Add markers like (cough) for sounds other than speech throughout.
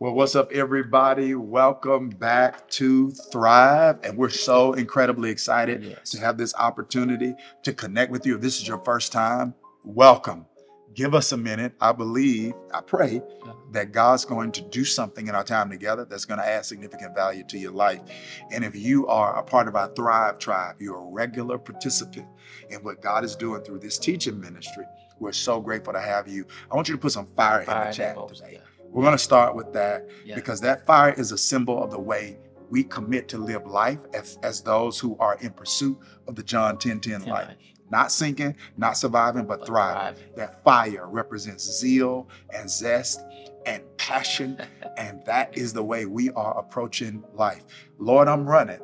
Well, what's up, everybody? Welcome back to Thrive. And we're so incredibly excited Yes. to have this opportunity to connect with you. If this is your first time, welcome. Give us a minute. I believe, I pray uh-huh. that God's going to do something in our time together that's going to add significant value to your life. And if you are a part of our Thrive Tribe, you're a regular participant in what God is doing through this teaching ministry. We're so grateful to have you. I want you to put some fire, Fire in the chat today. yeah. We're going to start with that Yeah. because that fire is a symbol of the way we commit to live life as, as those who are in pursuit of the John 10 10 life. life, Not sinking, not surviving, but but thriving. thriving. That fire represents zeal and zest and passion. (laughs) and that is the way we are approaching life. Lord, I'm running,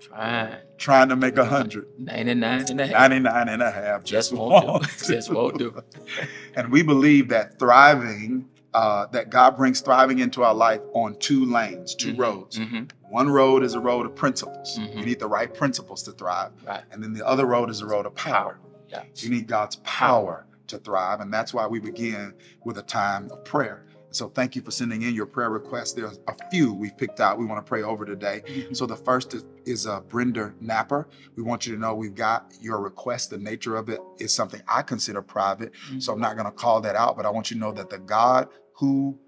Trying. trying to make a hundred. 99 and a half. 99 and a half Just just won't won't do. (laughs) Just won't do. (laughs) And we believe that thriving, uh, that God brings thriving into our life on two lanes, 2 Mhm, roads. mhm, One road is a road of principles. You Mhm. need the right principles to thrive. Right. And then the other road is a road of power. Yeah. You need God's power to thrive. And that's why we begin with a time of prayer. So thank you for sending in your prayer requests. There's a few we've picked out we want to pray over today. Mhm. So the first is, is uh, Brenda Napper. We want you to know we've got your request. The nature of it is something I consider private. So I'm not going to call that out, but I want you to know that the God who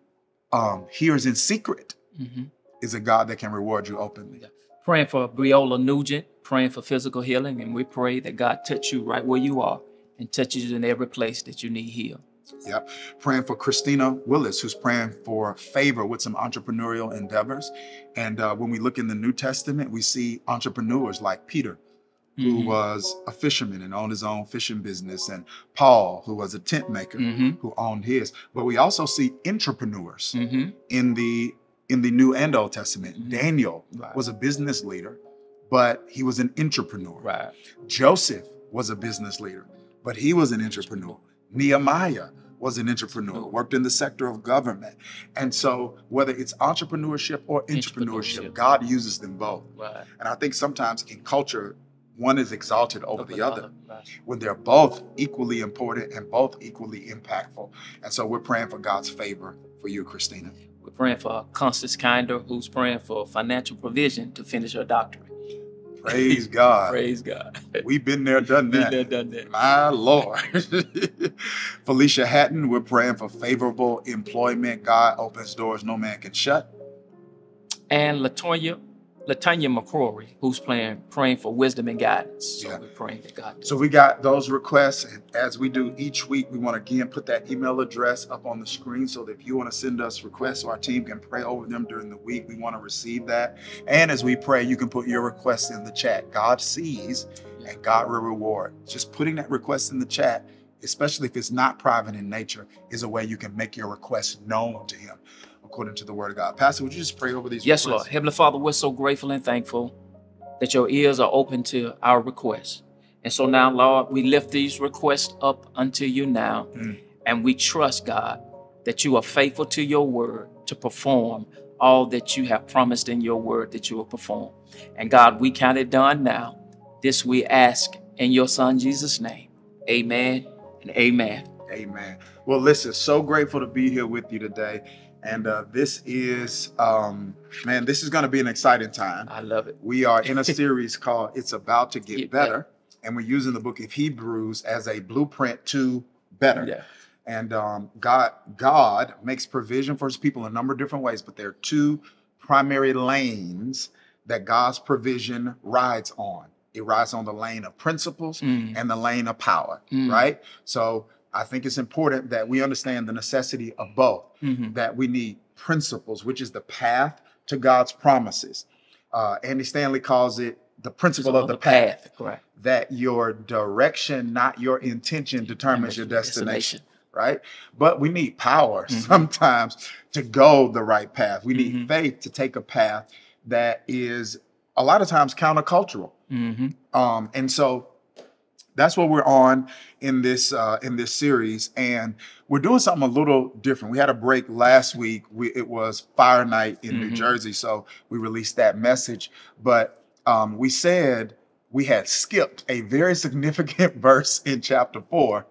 um, hears in secret Mhm. is a God that can reward you openly. Praying for Briola Nugent, praying for physical healing, and we pray that God touch you right where you are and touches you in every place that you need healed. Yep. Praying for Christina Willis, who's praying for favor with some entrepreneurial endeavors. And uh, when we look in the New Testament, we see entrepreneurs like Peter, who Mhm. was a fisherman and owned his own fishing business, and Paul, who was a tent maker, Mhm. who owned his. But we also see entrepreneurs Mhm. in the in the New and Old Testament. Mhm. Daniel Right. was a business leader, but he was an entrepreneur. Right. Joseph was a business leader, but he was an entrepreneur. Nehemiah was an entrepreneur, worked in the sector of government. And so, whether it's entrepreneurship or entrepreneurship, Entrepreneurship. God uses them both. Right. And I think sometimes in culture, one is exalted over the other Right. when they're both equally important and both equally impactful. And so, we're praying for God's favor for you, Christina. We're praying for Constance Kinder, who's praying for financial provision to finish her doctorate. Praise God. (laughs) Praise God. We've been there, done (laughs) that. Been there, done that. My Lord. (laughs) Felicia Hatton, we're praying for favorable employment. God opens doors no man can shut. And Latonya, Latanya McCrory, who's playing, praying for wisdom and guidance. So Yeah. we're praying that God. So we got those requests. And as we do each week, we want to again put that email address up on the screen so that if you want to send us requests so our team can pray over them during the week, we want to receive that. And as we pray, you can put your requests in the chat. God sees and God will reward. Just putting that request in the chat, especially if it's not private in nature, is a way you can make your request known to Him according to the Word of God. Pastor, would you just pray over these Yes, requests? Lord. Heavenly Father, we're so grateful and thankful that your ears are open to our requests. And so now, Lord, we lift these requests up unto you now. Mm. And we trust, God, that you are faithful to your word to perform all that you have promised in your word that you will perform. And God, we count it done now. This we ask in your Son, Jesus' name. Amen and amen. Amen. Well, listen, so grateful to be here with you today. And uh, this is, um, man, this is going to be an exciting time. I love it. We are in a (laughs) series called It's About to Get, Get better. And we're using the book of Hebrews as a blueprint to better. Yeah. And um, God, God makes provision for his people in a number of different ways, but there are two primary lanes that God's provision rides on. It rides on the lane of principles Mm, and the lane of power, Mm. right? So I think it's important that we understand the necessity of both, mhm. that we need principles, which is the path to God's promises. Uh, Andy Stanley calls it the principle of the path, Correct. that your direction, not your intention, determines your destination right? But we need power Mhm. sometimes to go the right path. We need Mhm. faith to take a path that is a lot of times countercultural. hmm Um, and so that's what we're on in this uh, in this series, and we're doing something a little different. We had a break last week. We, it was Fire Night in New Mhm. Jersey, so we released that message. But um, we said we had skipped a very significant (laughs) verse in chapter four,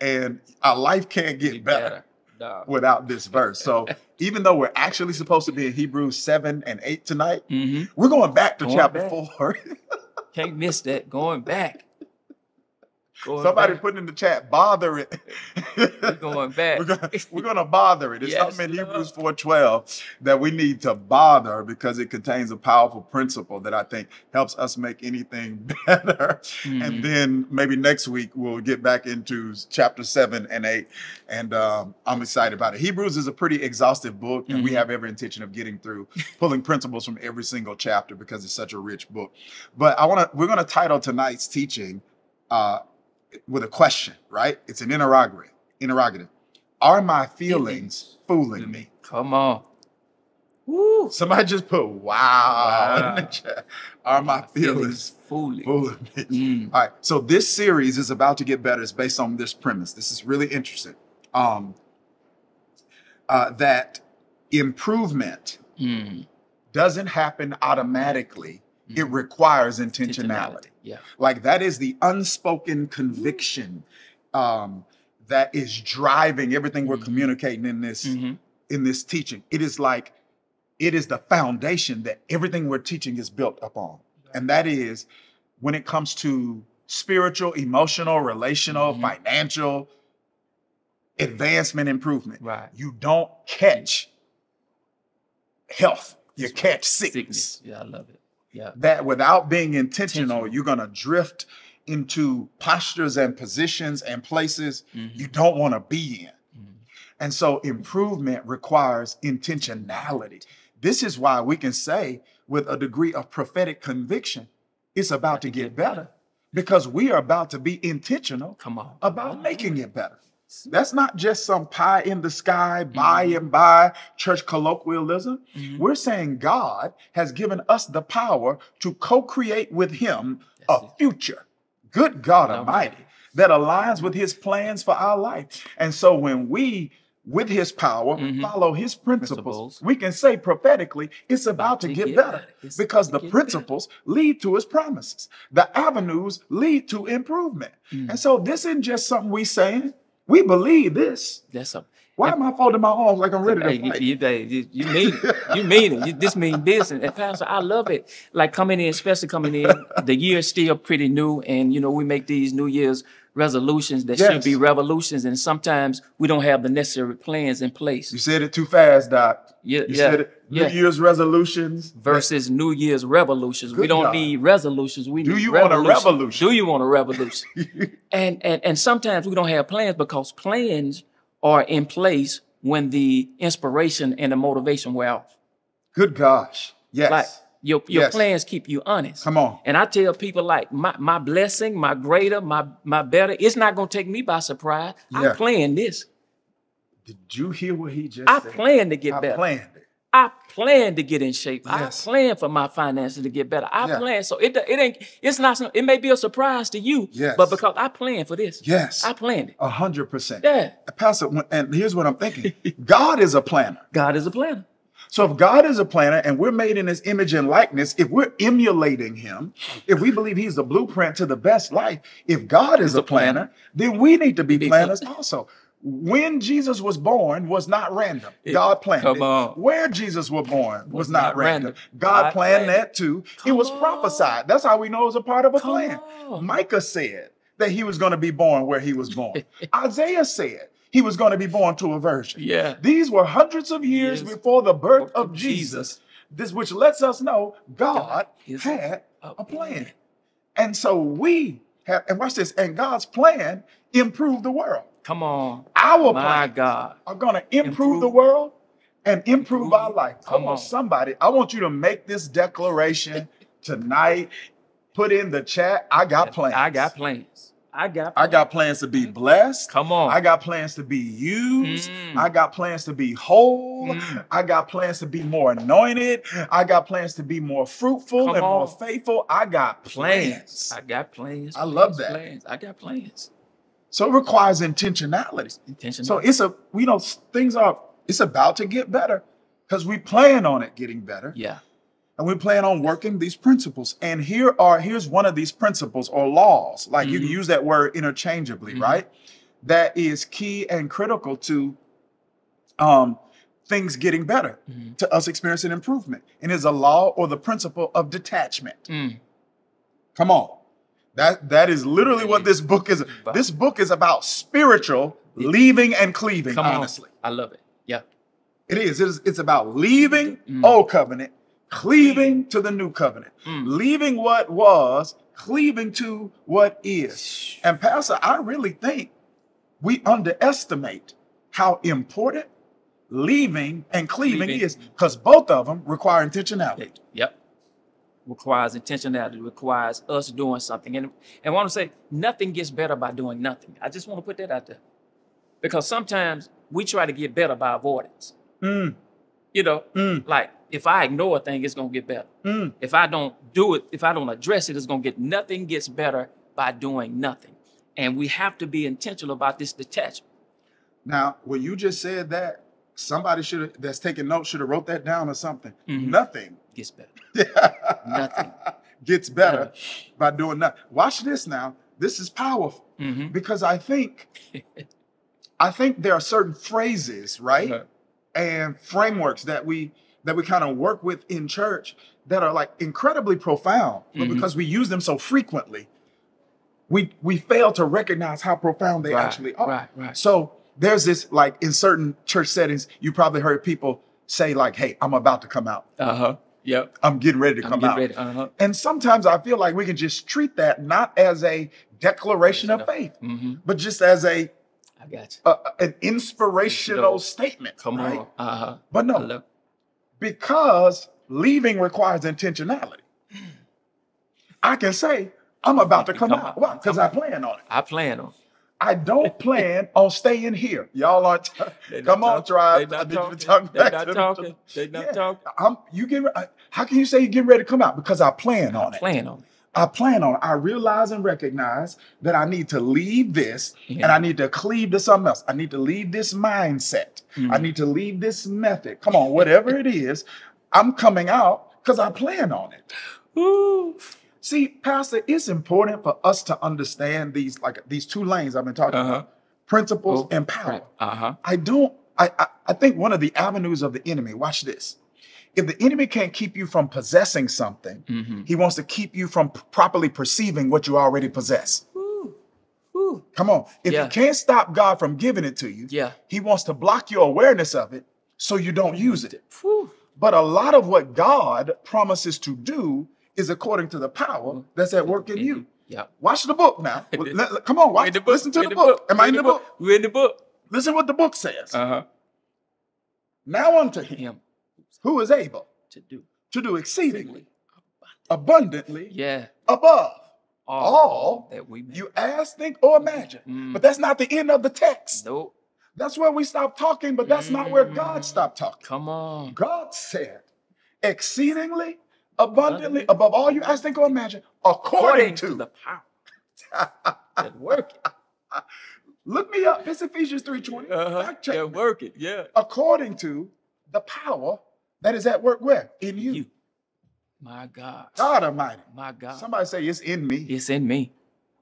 and our life can't get better No. without this verse. So (laughs) even though we're actually supposed to be in Hebrews 7 and 8 tonight, hmm we're going back to Going chapter back. 4. (laughs) Can't miss that. Going back. Going Somebody back. put in the chat, bother it. We're going (laughs) back. we're gonna we're gonna bother it. It's (laughs) Yes, something in Lord. Hebrews 4:12 that we need to bother because it contains a powerful principle that I think helps us make anything (laughs) better. Mhm. And then maybe next week we'll get back into chapter seven and eight. And um, I'm excited about it. Hebrews is a pretty exhaustive book, and we Mhm. have every intention of getting through, pulling principles from every single chapter because it's such a rich book. But I want to we're going to title tonight's teaching uh, with a question, right? It's an interrogative. Interrogative. Are my feelings fooling me? Come on. Woo. Somebody just put wow, in the Wow. chat. Are my feelings fooling. fooling me? Mm. All right. So this series is about to get better. It's based on this premise. This is really interesting. Um, uh, that improvement Mm. doesn't happen automatically. It requires intentionality. Yeah. Like that is the unspoken conviction um, that is driving everything we're Mhm. communicating in this hmm in this teaching. It is like it is the foundation that everything we're teaching is built upon, and that is when it comes to spiritual, emotional, relational, Mhm. financial advancement, improvement. Right. You don't catch health. You catch sickness Yeah, I love it. Yeah. that without being intentional, Intentional. you're going to drift into postures and positions and places Mhm. you don't want to be in. Mhm. And so improvement requires intentionality. This is why we can say with a degree of prophetic conviction, it's about to get better because we are about to be intentional Come on. about making it better. That's not just some pie in the sky, by Mhm. and by church colloquialism. Mhm. We're saying God has given us the power to co create with Him a it. future, good God Almighty. Almighty, that aligns with His plans for our life. And so when we, with His power, Mhm. follow His principles, Principles. we can say prophetically, it's about to get better It's because the get better. principles lead to His promises, the avenues lead to improvement. Mm. And so this isn't just something we saying. We believe this. That's a Why am I folding my arms like I'm ready to you, fight? you, you, you mean it. You mean it. You, this mean business. And Pastor, I love it. Like coming in, especially coming in, the year's still pretty new. And, you know, we make these New Year's resolutions that should be revolutions. And sometimes we don't have the necessary plans in place. You said it too fast, Doc. Yeah, You yeah, said it. New yeah. Year's resolutions. Versus New Year's revolutions. we don't God. need resolutions. We Do need you want a revolution? Do you want a revolution? (laughs) and, and and sometimes we don't have plans because plans are in place when the inspiration and the motivation wear off. Good gosh. Yes. Like your your Yes. plans keep you honest. Come on. And I tell people like my my blessing, my greater, my my better, it's not gonna take me by surprise. Yeah. I planned this. Did you hear what he just I said? plan to get better. I better. planned it. I plan to get in shape. Yes. I plan for my finances to get better. I Yeah. plan. So it it ain't it's not it may be a surprise to you, Yes. but because I planned for this. Yes. I planned it. A hundred percent. Yeah. Pastor, and here's what I'm thinking. (laughs) God is a planner. God is a planner. So if God is a planner and we're made in his image and likeness, if we're emulating him, if we believe he's the blueprint to the best life, if God is a planner. then we need to be planners also. When Jesus was born was not random. It- God planned come it. on. Where Jesus was born was, Was not, not random. random. God, God planned planned that too. it was on. prophesied. That's how we know it was a part of a Come plan. on. Micah said that he was going to be born where he was born. (laughs) Isaiah said he was going to be born to a virgin. Yeah. These were hundreds of years Years before the birth of of Jesus. Jesus. This which lets us know God is had a plan. And so we have, and watch this, and God's plan improved the world. Come on. Our My plans God. are going to improve, Improve. the world and improve, Improve. our life. Come Come on. somebody. I want you to make this declaration (laughs) tonight. Put in the chat. I got plans. I got plans. I got I got plans to be blessed. Come on. I got plans to be used. Mm. I got plans to be whole. Mm. I got plans to be more anointed. I got plans to be more fruitful Come and more faithful. I got plans. plans. I got plans. I love that. Plans. I got plans. So it requires intentionality. Intentional. So it's a, you know, things are, it's about to get better because we plan on it getting better. yeah. And we plan on working these principles. And here are here's one of these principles or laws. Like you can Mhm. use that word interchangeably, Mhm. right? That is key and critical to um, things getting better Mhm. to us experiencing improvement. And is a law or the principle of detachment. Mm. Come on. That that is literally what this book is. This book is about spiritual leaving and cleaving, Come honestly. on. I love it. Yeah. It is. It is. It's about leaving Mm. old covenant, cleaving to the new covenant, Mm. leaving what was, cleaving to what is. And Pastor, I really think we underestimate how important leaving and cleaving Cleaving. is, because both of them require intentionality. Yep. Requires intentionality, requires us doing something. And, and I want to say, nothing gets better by doing nothing. I just want to put that out there. Because sometimes we try to get better by avoidance. Mm, You know, mm, like if I ignore a thing, it's going to get better. mm. If I don't do it, if I don't address it, it's going to get nothing gets better by doing nothing. And we have to be intentional about this detachment. Now, when you just said that, somebody should have that's taking notes should have wrote that down or something. Mhm. Nothing Gets better. (laughs) Nothing. gets better by doing nothing. Watch this now. This is powerful hmm because I think (laughs) I think there are certain phrases, right? Uh-huh. And frameworks that we that we kind of work with in church that are like incredibly profound, but Mhm. because we use them so frequently, we we fail to recognize how profound they right, actually are. Right, right. So there's this like in certain church settings, you probably heard people say like, "Hey, I'm about to come out. Uh huh. Yep. I'm getting ready to come out." ready. Uh huh. And sometimes I feel like we can just treat that not as a declaration of faith, hmm but just as a, I got you. a an inspirational No. statement. Come right? on. Uh huh. But no, love. because leaving requires intentionality. I can say I'm about to come, Come out. out. Why? Because I plan on it. I plan on. I don't (laughs) plan on staying here. Y'all aren't. They not Come on, talk- tribe. They I not need you to talking. talk They back not talking. They not Yeah. talking. I'm you get re- how can you say you're getting ready to come out? Because I plan on it. Plan on. it. I plan on it. I realize and recognize that I need to leave this Yeah. and I need to cleave to something else. I need to leave this mindset. I Mhm. need to leave this method. Come on, whatever it is, I'm coming out because I plan on it. Woo. See, Pastor, it's important for us to understand these like these two lanes I've been talking Uh-huh. about: principles Oh, and power. Right. Uh huh. I don't. I, I I think one of the avenues of the enemy. Watch this. If the enemy can't keep you from possessing something, Mm-hmm. he wants to keep you from p- properly perceiving what you already possess. Woo. Woo. Come on. If Yeah. you can't stop God from giving it to you, Yeah. he wants to block your awareness of it so you don't use it. Woo. But a lot of what God promises to do is according to the power that's at work in you. Yeah. Watch the book now. (laughs) Let- let- come on, watch. the book. Listen to We're the in book. Am I We're in the book? We're in the book. Listen what the book says. Uh huh. Now unto him Him who is able to do. to do exceedingly, abundantly, Yeah. above All, All that we make. you ask, think, or imagine. Mm. But that's not the end of the text. Nope. That's where we stop talking, but that's not where God stopped talking. Come on. God said, exceedingly, abundantly, above all you ask, think, or imagine, according, to. the power (laughs) that working. Look me up. It's Ephesians 3.20. Uh-huh. Fact check That me. working. Yeah. According to the power that is at work where? In you. You. My God. God Almighty. My God. Somebody say it's in me. It's in me.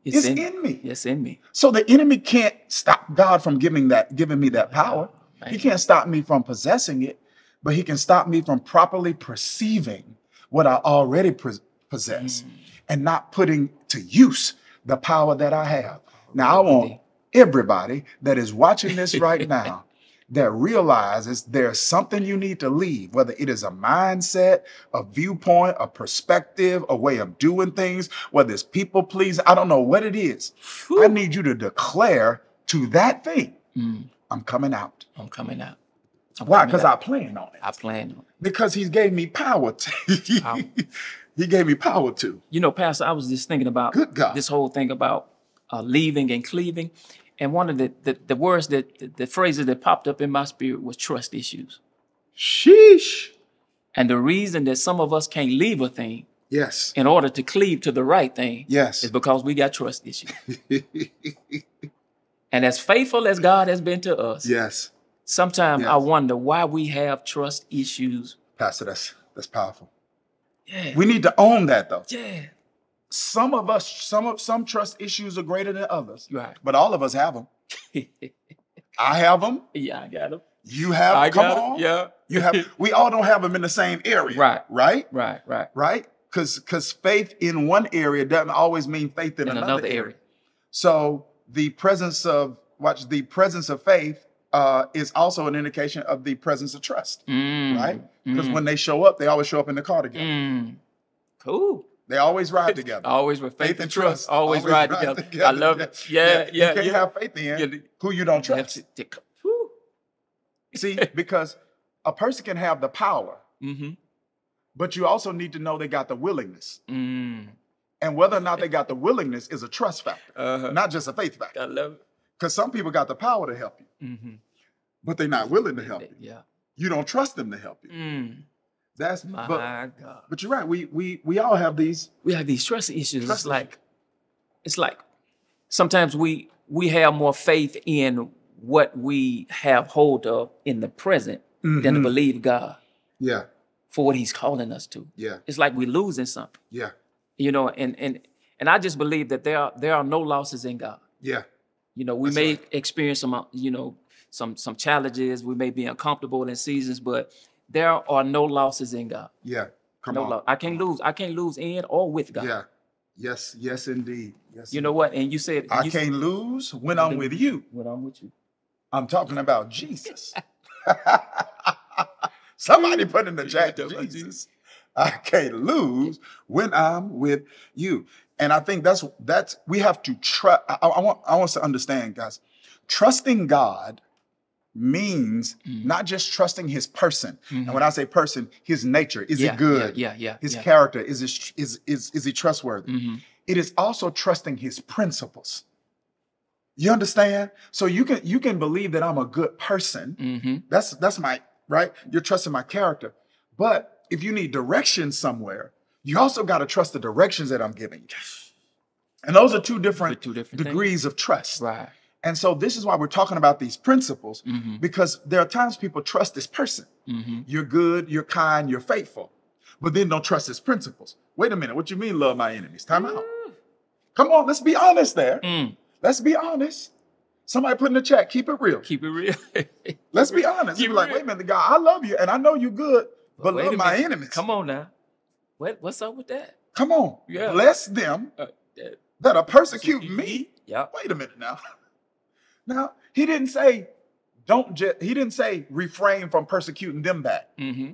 It's in me. It's in me. So the enemy can't stop God from giving that, giving me that power. He can't stop me from possessing it, but he can stop me from properly perceiving what I already pos- possess Mm. and not putting to use the power that I have. Now I want everybody that is watching this right (laughs) now that realizes there's something you need to leave, whether it is a mindset, a viewpoint, a perspective, a way of doing things, whether it's people pleasing, I don't know what it is. I need you to declare to that thing, Mm. I'm coming out. I'm coming out. I'm Why? Because I plan on it. I plan on it. Because he's gave me power to. (laughs) Power. he gave me power to. You know, Pastor, I was just thinking about Good God. this whole thing about uh, leaving and cleaving. And one of the, the, the words that, the, the phrases that popped up in my spirit was trust issues. Sheesh. And the reason that some of us can't leave a thing Yes. in order to cleave to the right thing Yes. is because we got trust issues. (laughs) And as faithful as God has been to us, yes. sometimes I wonder why we have trust issues. Pastor, that's that's powerful. Yeah. We need to own that though. yeah. Some of us, some of some trust issues are greater than others, Right. but all of us have them. (laughs) I have them. yeah, I got them. You have. I come got on. it. Yeah. You have. (laughs) We all don't have them in the same area. Right. Right. Right. Right. Right. Because because faith in one area doesn't always mean faith in, In another, another area. area. So the presence of watch the presence of faith uh, is also an indication of the presence of trust. Mm, Right? Because mm, when they show up, they always show up in the car together. mm. cool. They always ride together. (laughs) Always with faith, and trust. Always, ride together. I love it. Yeah, (laughs) Yeah. Yeah. you can't yeah. have faith in Yeah, who you don't you trust. to- to- See, (laughs) because a person can have the power, Mhm. but you also need to know they got the willingness. Mm. And whether or not they got the willingness is a trust factor, Uh-huh. not just a faith factor. I love it. Because some people got the power to help you, Mhm. but they're not willing to help you. Yeah. You don't trust them to help you. Mm. That's My but God. but you're right. We we we all have these. we have these trust issues. It's like it's like sometimes we we have more faith in what we have hold of in the present than to Mhm. believe God Yeah, for what He's calling us to. yeah, It's like we're losing something, yeah, you know. And and and I just believe that there are there are no losses in God. yeah. You know, we That's may right. experience some, you know, some some challenges. We may be uncomfortable in seasons, but there are no losses in God. Yeah. Come no on. loss. I can't lose. I can't lose in or with God. Yeah. Yes. Yes, indeed. Yes. You know what? And you said I you, can't lose when I'm with you. when I'm with you. I'm talking about Jesus. (laughs) Somebody put in the chat Jesus. I can't lose when I'm with you. And I think that's that's we have to trust. I, I want I want us to understand, guys. Trusting God means Mhm. not just trusting His person. Mhm. And when I say person, His nature is yeah, it good? Yeah, yeah, yeah. His yeah. character is his, is is is he trustworthy? Mhm. it is also trusting his principles you understand so you can you can believe that i'm a good person Mhm. that's that's my right you're trusting my character but if you need direction somewhere you also got to trust the directions that i'm giving you and those are two different two different degrees of trust Right. And so this is why we're talking about these principles hmm because there are times people trust this person hmm you're good you're kind you're faithful but then don't trust his principles wait a minute what you mean love my enemies time out come on let's be honest there Mm. Let's be honest. Somebody put in the chat, keep it real. Keep it real. (laughs) Let's be honest. Keep You're like, real. wait a minute, God, I love you and I know you're good, but Wait love my enemies. Come on now. What what's up with that? Come on. Yeah. Bless them Uh, that- that are persecuting me. Yeah. Wait a minute now. (laughs) Now, he didn't say, don't just, he didn't say refrain from persecuting them back. Mm-hmm.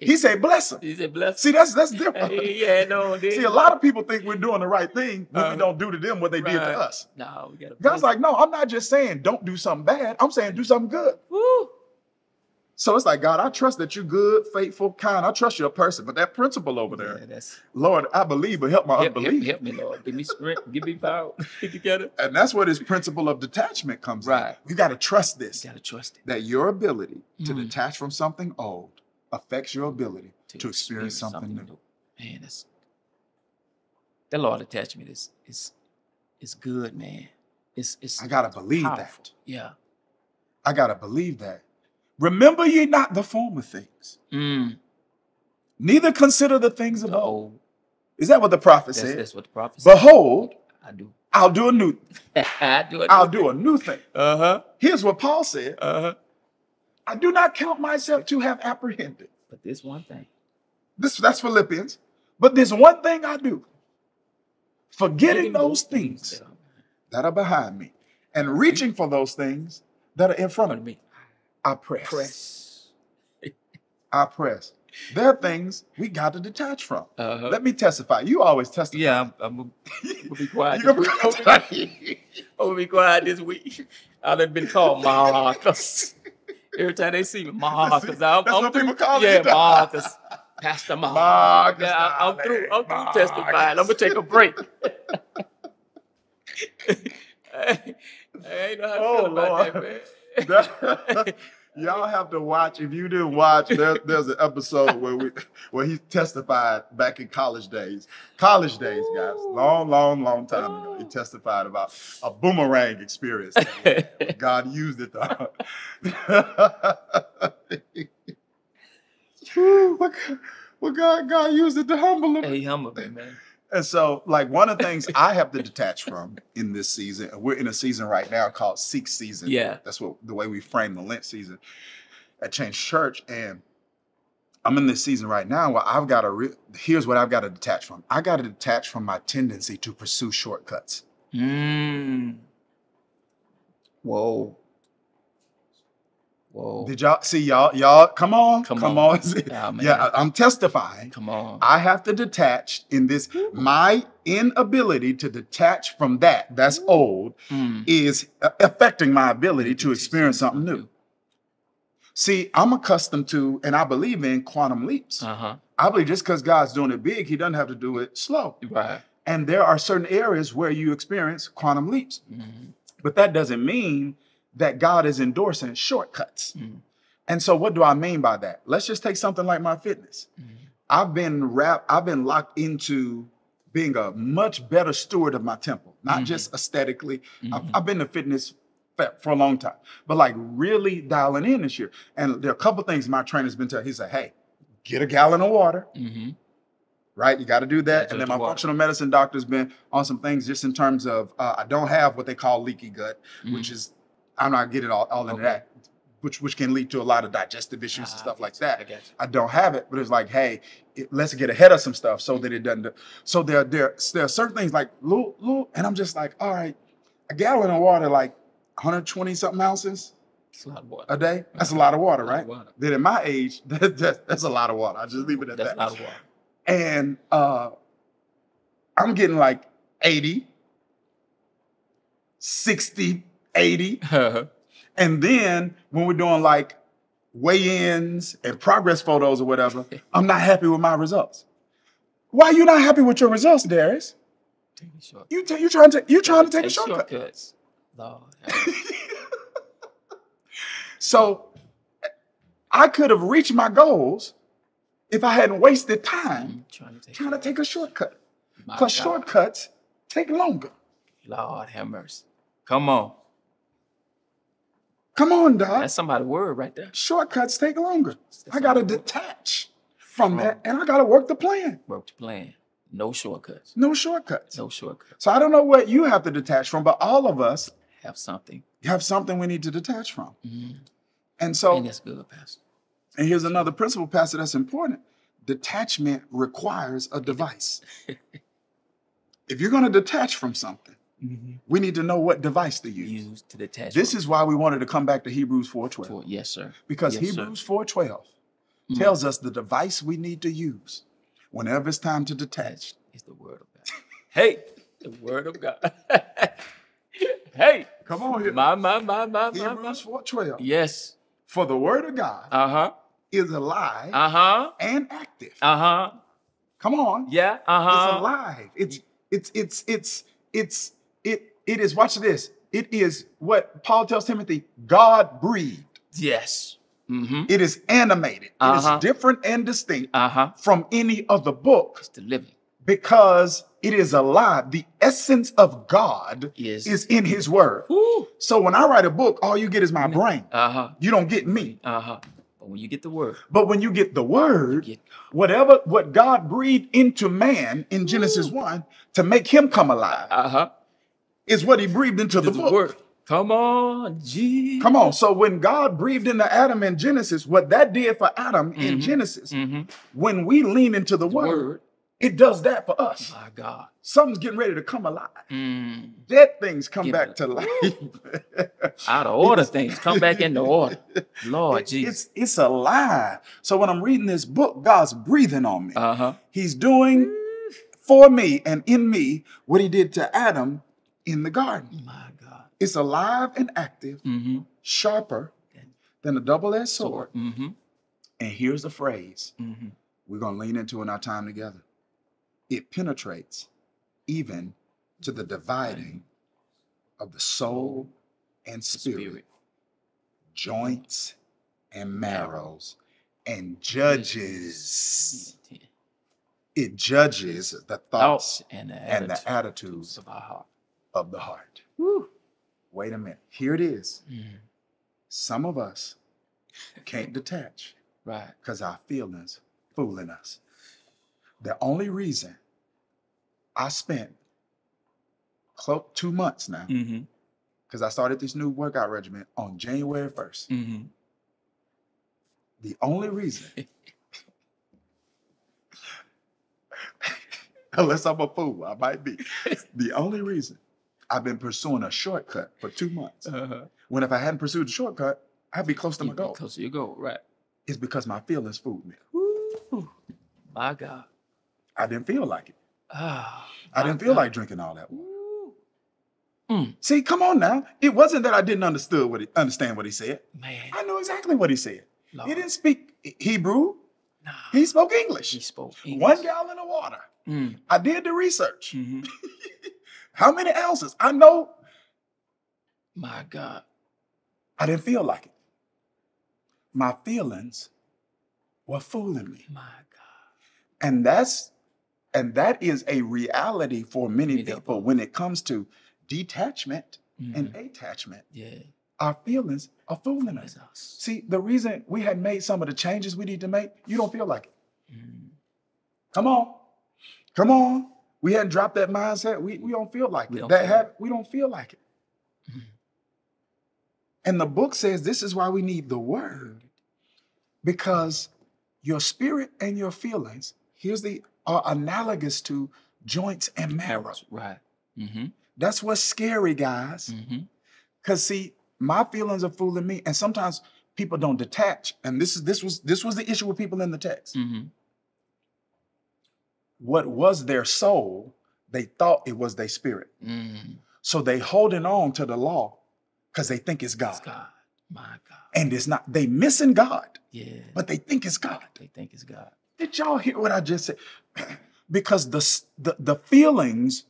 He said, bless them. (laughs) he said, bless. See, that's that's different. (laughs) yeah, no. See, a lot of people think we're doing the right thing when we Uh, don't do to them what they did to us. No, we gotta. God's like, no, I'm not just saying don't do something bad. I'm saying do something good. Woo. So it's like, God, I trust that you're good, faithful, kind. I trust you're a person. But that principle over there, Yeah, that's Lord, I believe, but help my help, help, unbelief. help me, Lord. Give me strength. Give me power. (laughs) Get together. And that's where this principle of detachment comes Right. in. You got to trust this You gotta trust it that your ability to Mhm. detach from something old affects your ability to, experience, something, new. Man, that's that Lord attachment is is is good, man. It's it's I got to believe powerful. that. Yeah. I got to believe that. Remember ye not the former things, Mm. neither consider the things of old. Is that what the prophet That's, said? that's what the prophet said. Behold, I do. I'll do a new, (laughs) I do it. I'll do a new thing. Uh huh. Here's what Paul said. Uh huh. I do not count myself to have apprehended. But this one thing. This that's Philippians. But this one thing I do. Forgetting those things that are behind me and reaching for those things that are in front of me. Me. I press. Press. (laughs) I press. There are things we got to detach from. Uh huh. Let me testify. You always testify. Yeah, I'm, I'm gonna (laughs) be quiet. You this gonna be I'm (laughs) I'm gonna be quiet this week. I've been called Marcus. Every time they see me, Marcus. I'm, That's I'm what through. people call yeah, you. Pastor Pastor Marcus. Marcus, yeah, I, am through. I'm through testifying. I'm gonna take a break. I, I ain't know how to Oh, feel about Lord. that, man. (laughs) Y'all have to watch. If you didn't watch, there, there's an episode where we where he testified back in college days. College days, guys. Long, long, long time ago. He testified about a boomerang experience. (laughs) God used it to. (laughs) well, God, God, used it to humble him. hey, humble me, man. And so, like one of the things I have to (laughs) detach from in this season, we're in a season right now called Seek Season. Yeah. That's what the way we frame the Lent season at Change Church. And I'm in this season right now where I've got to, re- here's what I've got to detach from. I got to detach from my tendency to pursue shortcuts. Mm. Whoa. Whoa. Did y'all see y'all? Y'all, come on, Come come, on. on. (laughs) Yeah, (laughs) I'm testifying. Come on. I have to detach in this. My inability to detach from that that's old Mm. is affecting my ability to experience something new. See, I'm accustomed to, and I believe in quantum leaps. Uh huh. I believe just because God's doing it big, He doesn't have to do it slow. Right. And there are certain areas where you experience quantum leaps, Mhm. but that doesn't mean that God is endorsing shortcuts. Mhm. And so, what do I mean by that? Let's just take something like my fitness. Mhm. I've been wrapped, I've been locked into being a much better steward of my temple, not Mhm. just aesthetically. I've, Mhm. I've been to fitness for a long time, but like really dialing in this year. And there are a couple things my trainer's been telling. He said, "Hey, get a gallon of water, Mhm. right? You got to do that." And then my water. functional medicine doctor's been on some things just in terms of uh, I don't have what they call leaky gut, which is I'm not getting all, all into Okay. that, which which can lead to a lot of digestive issues and Ah, stuff like that. I. I don't have it, but it's like, hey, it, let's get ahead of some stuff so that it doesn't. do- So there, there, there are certain things like little, little, and I'm just like, all right, a gallon of water, like 120 something ounces It's a lot of water. a day. That's a lot of water, right? of water. Then at my age, (laughs) that, that, that's a lot of water. I just leave it at That's that. a lot of water. And uh, I'm getting like 80, 60, 80. (laughs) And then when we're doing like weigh-ins and progress photos or whatever, (laughs) I'm not happy with my results. Why are you not happy with your results, Dharius? Take a You t- you trying to you trying to take a shortcut. shortcuts. Lord. (laughs) So I could have reached my goals if I hadn't wasted time trying to take. trying to take a shortcut. Because shortcuts take longer. Lord have mercy. Come on. Come on, dog. That's somebody's word right there. Shortcuts take longer. That's I gotta detach from that and I gotta work the plan. Work the plan. No shortcuts. No shortcuts. No shortcuts. So I don't know what you have to detach from, but all of us Have something. have something we need to detach from. Mhm. And so, and it's good, Pastor. and here's another principle, Pastor, that's important. Detachment requires a device. (laughs) if you're going to detach from something, we need to know what device to use. Use to detach. This is why we wanted to come back to Hebrews 4:12 for yes, sir. because Yes. Hebrews 4:12 Mm. tells us the device we need to use whenever it's time to detach. Is the word of God. (laughs) hey, the word of God. (laughs) hey, Come on here. my my my my. Hebrews 4:12. Yes. For the word of God Uh huh. is alive Uh huh. and active. Uh huh. Come on. Yeah. Uh huh. It's alive. It's it's it's it's it's it it is watch this. It is what Paul tells Timothy, God breathed. Yes. Mm-hmm. It is animated. It Uh-huh. is different and distinct Uh huh. from any other book It's the living because it is alive. The essence of God is. is in his word. Woo. So when I write a book, all you get is my brain. Uh huh. You don't get me. Uh huh. But when you get the word, But when you get the word, get whatever what God breathed into man in Genesis 1 to make him come alive uh huh. Is what he breathed into the book. word. Come on, Jesus. Come on. So when God breathed into Adam in Genesis, what that did for Adam in Mhm. Genesis, Mm-hmm. when we lean into the, The word, word. it does that for us. My God. Something's getting ready to come alive. Mm. Dead things come back it- to life. (laughs) Out of order things. Come back into (laughs) order. Lord It- Jesus. it's it's alive. So when I'm reading this book, God's breathing on me. Uh huh. He's doing for me and in me what he did to Adam in the garden. My God. It's alive and active, Mm-hmm. sharper than a double-edged sword. Mm-hmm. And here's the phrase Mm-hmm. we're going to lean into in our time together. It penetrates even to the dividing of the soul and spirit, Spirit. joints and marrows, and judges. It judges the thoughts Thoughts and the and the attitudes attitudes of our heart. Of the heart. Woo. Wait a minute. Here it is. Mhm. Some of us can't detach Right. because our feelings fooling us. The only reason I spent close two months now Mm-hmm. because I started this new workout regimen on January 1st. Mm-hmm. The only reason, (laughs) (laughs) unless I'm a fool, I might be. The only reason I've been pursuing a shortcut for two months, Uh-huh. when if I hadn't pursued the shortcut, I'd be close to my goal, Because you go right. is because my feelings fooled me. Woo. My God. I didn't feel like it. Ah. I didn't feel God. like drinking all that water. Woo. See, come on now. It wasn't that I didn't understood what he, understand what he said. Man. I knew exactly what he said. Lord. He didn't speak Hebrew. Nah. He spoke English. He English. spoke One gallon of water. Mm. I did the research. Mhm. (laughs) How many ounces? I know My God. I didn't feel like it. My feelings were fooling me. My God. And that's and that is a reality for many Many of people when it comes to detachment Mhm. and attachment. yeah. Our feelings are fooling us. Us. See, the reason we had made some of the changes we need to make, you don't feel like it. Mm. Come on. Come on. We hadn't dropped that mindset. We, we don't feel like We it. don't That had, we don't feel like it. Mhm. And the book says this is why we need the word. Because your spirit and your feelings, here's the are analogous to joints and marrow. Right. Mm-hmm. That's what's scary, guys. Mm-hmm. Because see, my feelings are fooling me. And sometimes people don't detach. And this is this was this was the issue with people in the text. Mm-hmm. What was their soul, they thought it was their spirit. Mm. So they holding on to the law because they think it's God. It's God. My God. And it's not, they missing God, Yeah. but they think it's God. they think it's God. Did y'all hear what I just said? (clears throat) because the, the the feelings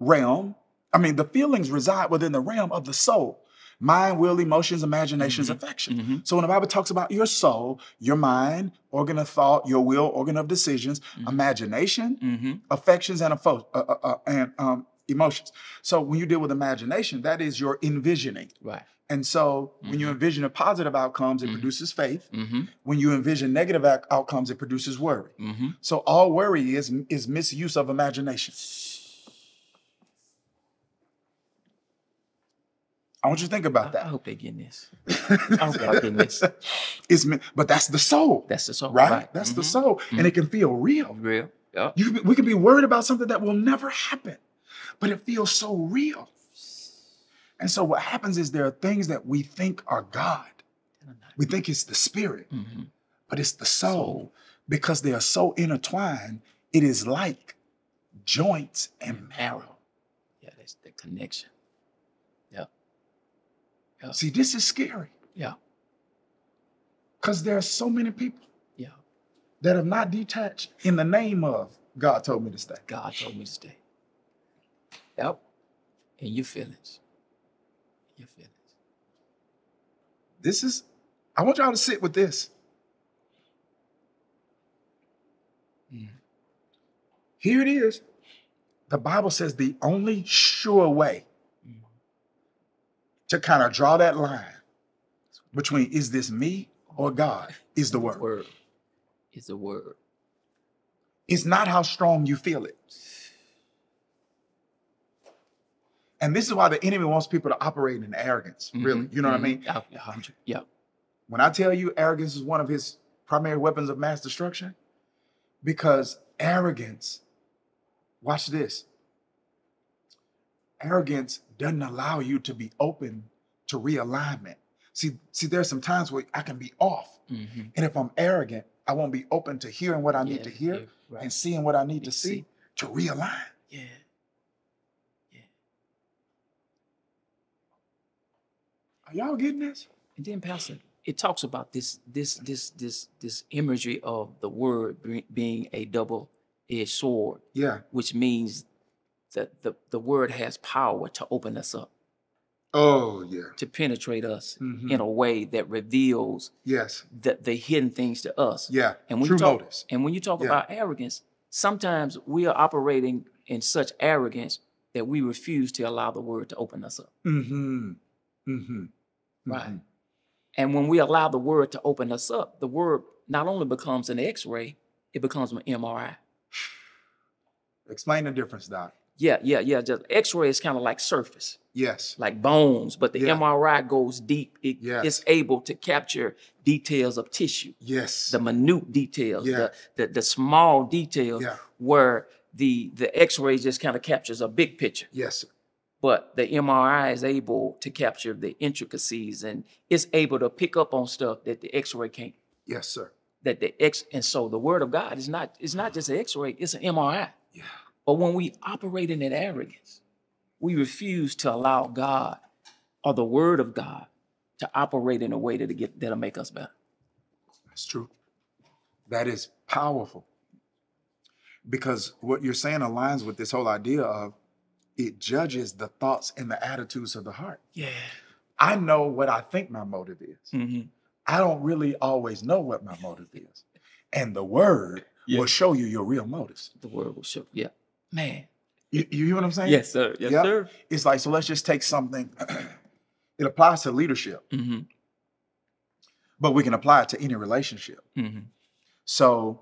realm, I mean, the feelings reside within the realm of the soul. Mind, will, emotions, imaginations, Mhm. affections. Mm-hmm. So when the Bible talks about your soul, your mind, organ of thought, your will, organ of decisions, Mhm. imagination, Mm-hmm. affections and affo- uh, uh, uh, and um, emotions. So when you deal with imagination, that is your envisioning. Right. And so when you Mhm. envision a positive outcomes, it Mhm. produces faith. Mm-hmm. When you envision negative out- outcomes, it produces worry. Mm-hmm. So all worry is is misuse of imagination. I want you to think I, about I that. hope they getting this. (laughs) I hope y'all getting this. It's but that's the soul, That's the soul. right? That's the Mhm. soul, and it can feel real. Real. Yeah. You, we can be worried about something that will never happen, but it feels so real. And so what happens is there are things that we think are God. We think it's the spirit, Mm-hmm. but it's the soul because they are so intertwined. It is like joints and marrow. Yeah, that's the connection. See, this is scary Yeah. because there are so many people Yeah. that have not detached in the name of God told me to stay. God told me to stay. Yep. And your feelings. Your feelings. This is, I want y'all to sit with this. Mm. Here it is. The Bible says the only sure way. To kind of draw that line between is this me or God is the word. Word is the word. It's not how strong you feel it. And this is why the enemy wants people to operate in arrogance, really. Mhm, You know what I mhm. mean? Yeah. When I tell you arrogance is one of his primary weapons of mass destruction, because arrogance, watch this, arrogance doesn't allow you to be open to realignment. See, see, there's some times where I can be off. Mhm. And if I'm arrogant, I won't be open to hearing what I need Yeah, to hear yeah, right. and seeing what I need to to see see. to realign. Yeah. Yeah. Are y'all getting this? And then, Pastor, it talks about this, this, this, this, this imagery of the word being a double-edged sword, Yeah. which means that the, the word has power to open us up, Oh, yeah. to penetrate us Mhm. in a way that reveals Yes. the, the hidden things to us. Yeah. And when True you talk, motives. and when you talk Yeah. about arrogance, sometimes we are operating in such arrogance that we refuse to allow the word to open us up. Mm-hmm. Mm-hmm. Right. And when we allow the word to open us up, the word not only becomes an X-ray, it becomes an MRI. (sighs) Explain the difference, Doc. Yeah, yeah, yeah. Just X-ray is kind of like surface, Yes. like bones, but the Yeah. MRI goes deep. It, Yes. It's able to capture details of tissue, Yes. the minute details, Yeah. the, the the small details, Yeah. where the the X-ray just kind of captures a big picture. Yes. sir. but the MRI is able to capture the intricacies and it's able to pick up on stuff that the X-ray can't. Yes, sir. That the X and so the Word of God is not it's not just an X-ray, it's an MRI. Yeah. But when we operate in arrogance, we refuse to allow God or the Word of God to operate in a way that get that'll make us better. That's true. That is powerful. Because what you're saying aligns with this whole idea of it judges the thoughts and the attitudes of the heart. Yeah. I know what I think my motive is. Mm-hmm. I don't really always know what my motive is. And the word Yeah. will show you your real motives. The Word will show. Yeah. Man. You, you hear what I'm saying? Yes, sir. Yes, Yeah. sir. It's like, so let's just take something, (clears throat) it applies to leadership, Mm-hmm. but we can apply it to any relationship. Mm-hmm. So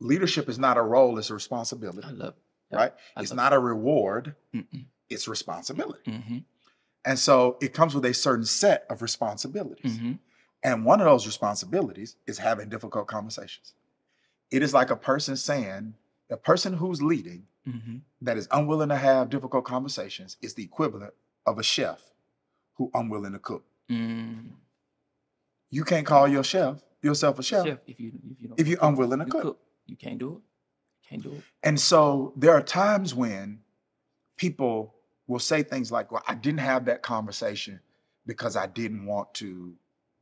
leadership is not a role, it's a responsibility, I love it. Right? I It's love not a reward, Mm-mm. it's responsibility. Mm-hmm. And so it comes with a certain set of responsibilities. Mm-hmm. And one of those responsibilities is having difficult conversations. It is like a person saying, a person who's leading Mm-hmm. that is unwilling to have difficult conversations is the equivalent of a chef who unwilling to cook. Mm. You can't call your chef yourself a chef, Chef, if you if you don't if you're unwilling to you cook. cook, you can't do it. Can't do it. And so there are times when people will say things like, Well, I didn't have that conversation because I didn't want to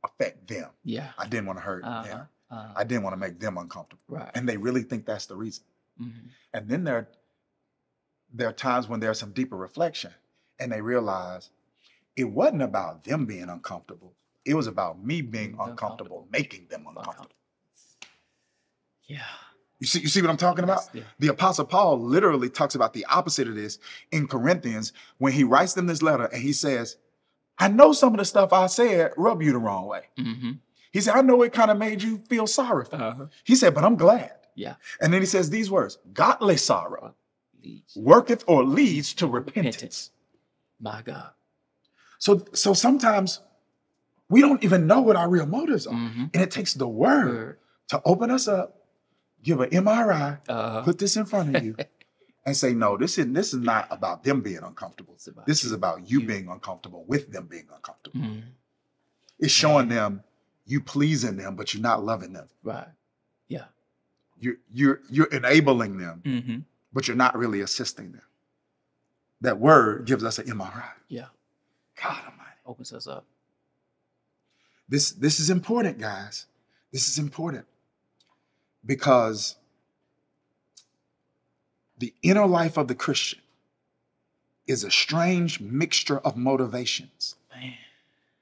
affect them. Yeah. I didn't want to hurt Uh-huh. them. Uh, I didn't want to make them uncomfortable. right. And they really think that's the reason. Mhm. And then there, there are times when there's some deeper reflection and they realize it wasn't about them being uncomfortable. It was about me being Being uncomfortable, uncomfortable. making them uncomfortable. Yeah. You see, you see what I'm talking about? Yeah. The Apostle Paul literally talks about the opposite of this in Corinthians when he writes them this letter and he says, I know some of the stuff I said rub you the wrong way. Mm-hmm. He said, I know it kind of made you feel sorry for me. Uh-huh. He said, but I'm glad. Yeah. And then he says these words godly sorrow Leads. worketh or leads to repentance. Repentance. My God. So, so sometimes we don't even know what our real motives are. Mm-hmm. And it takes the word Word. to open us up, give an MRI, Uh, put this in front of you, (laughs) and say, no, this is this is not about them being uncomfortable. This is about you You. being uncomfortable with them being uncomfortable. mhm. It's showing them you pleasing them, but you're not loving them. Right. Yeah. You're you're you're enabling them, Mm-hmm. but you're not really assisting them. That word gives us an MRI. Yeah. God Almighty. Opens us up. This this is important, guys. This is important because the inner life of the Christian is a strange mixture of motivations.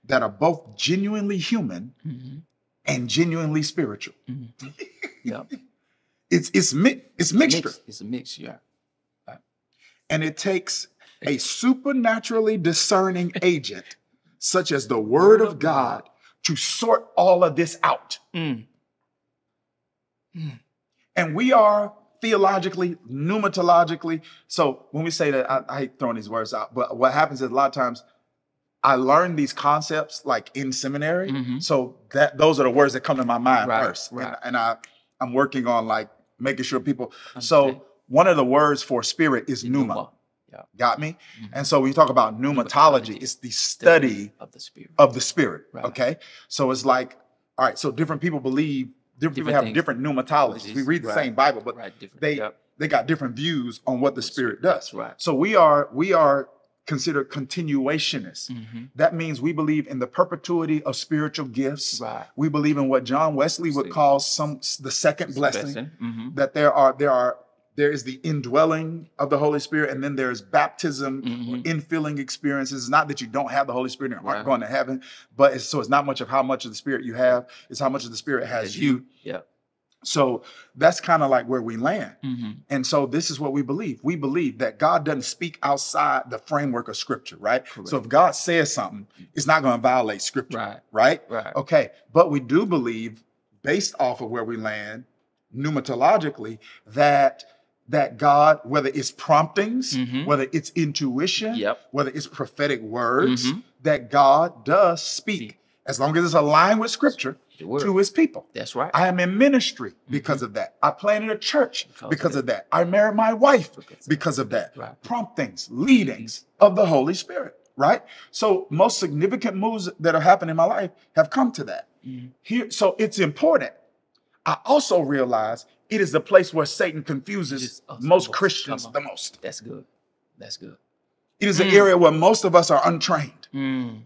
That are both genuinely human Mm-hmm. and genuinely spiritual. Mm-hmm. Yeah. (laughs) It's it's mi- it's mixture, Mix. It's a mix. Yeah. and it takes a supernaturally discerning (laughs) agent, such as the Word of God, to sort all of this out. Mm. And we are theologically, pneumatologically. So when we say that, I, I hate throwing these words out, but what happens is a lot of times I learned these concepts like in seminary. Mhm. So that those are the words that come to my mind Right, first. right. And, and I, I'm working on like making sure people. So one of the words for spirit is Pneuma. pneuma. Yeah. Got me? Mhm. And so when you talk about pneumatology, Pneumatology. it's the study of the spirit. of the spirit. Right. Okay. So it's like, all right, so different people believe, different, people have things. different pneumatologies. We read the same Bible, but. They Yep. they got different views on what the spirit does. Right. So we are we are considered continuationists. Mm-hmm. That means we believe in the perpetuity of spiritual gifts. Right. We believe in what John Wesley would call some the second blessing. Mm-hmm. That there are there are there is the indwelling of the Holy Spirit, and then there's baptism or Mhm. infilling experiences. It's not that you don't have the Holy Spirit and aren't Right. going to heaven, but it's, so it's not much of how much of the Spirit you have; it's how much of the Spirit has you. Yeah. So that's kind of like where we land. Mm-hmm. And so this is what we believe. We believe that God doesn't speak outside the framework of Scripture, right? So if God says something, it's not going to violate Scripture, Right. right? Right. Okay, but we do believe, based off of where we land, pneumatologically that that God, whether it's promptings, Mhm. whether it's intuition, Yep. whether it's prophetic words, Mhm. that God does speak, as long as it's aligned with Scripture. To His people. That's right. I am in ministry because of that. I planted a church Because of because of that. I married my wife Because of because of that. Right. Promptings, leadings of the Holy Spirit, right? So most significant moves that have happened in my life have come to that. Mhm. Here, so it's important. I also realize it is the place where Satan confuses most most. Christians the most. That's good. That's good. It is an Mm. area where most of us are untrained. Mm.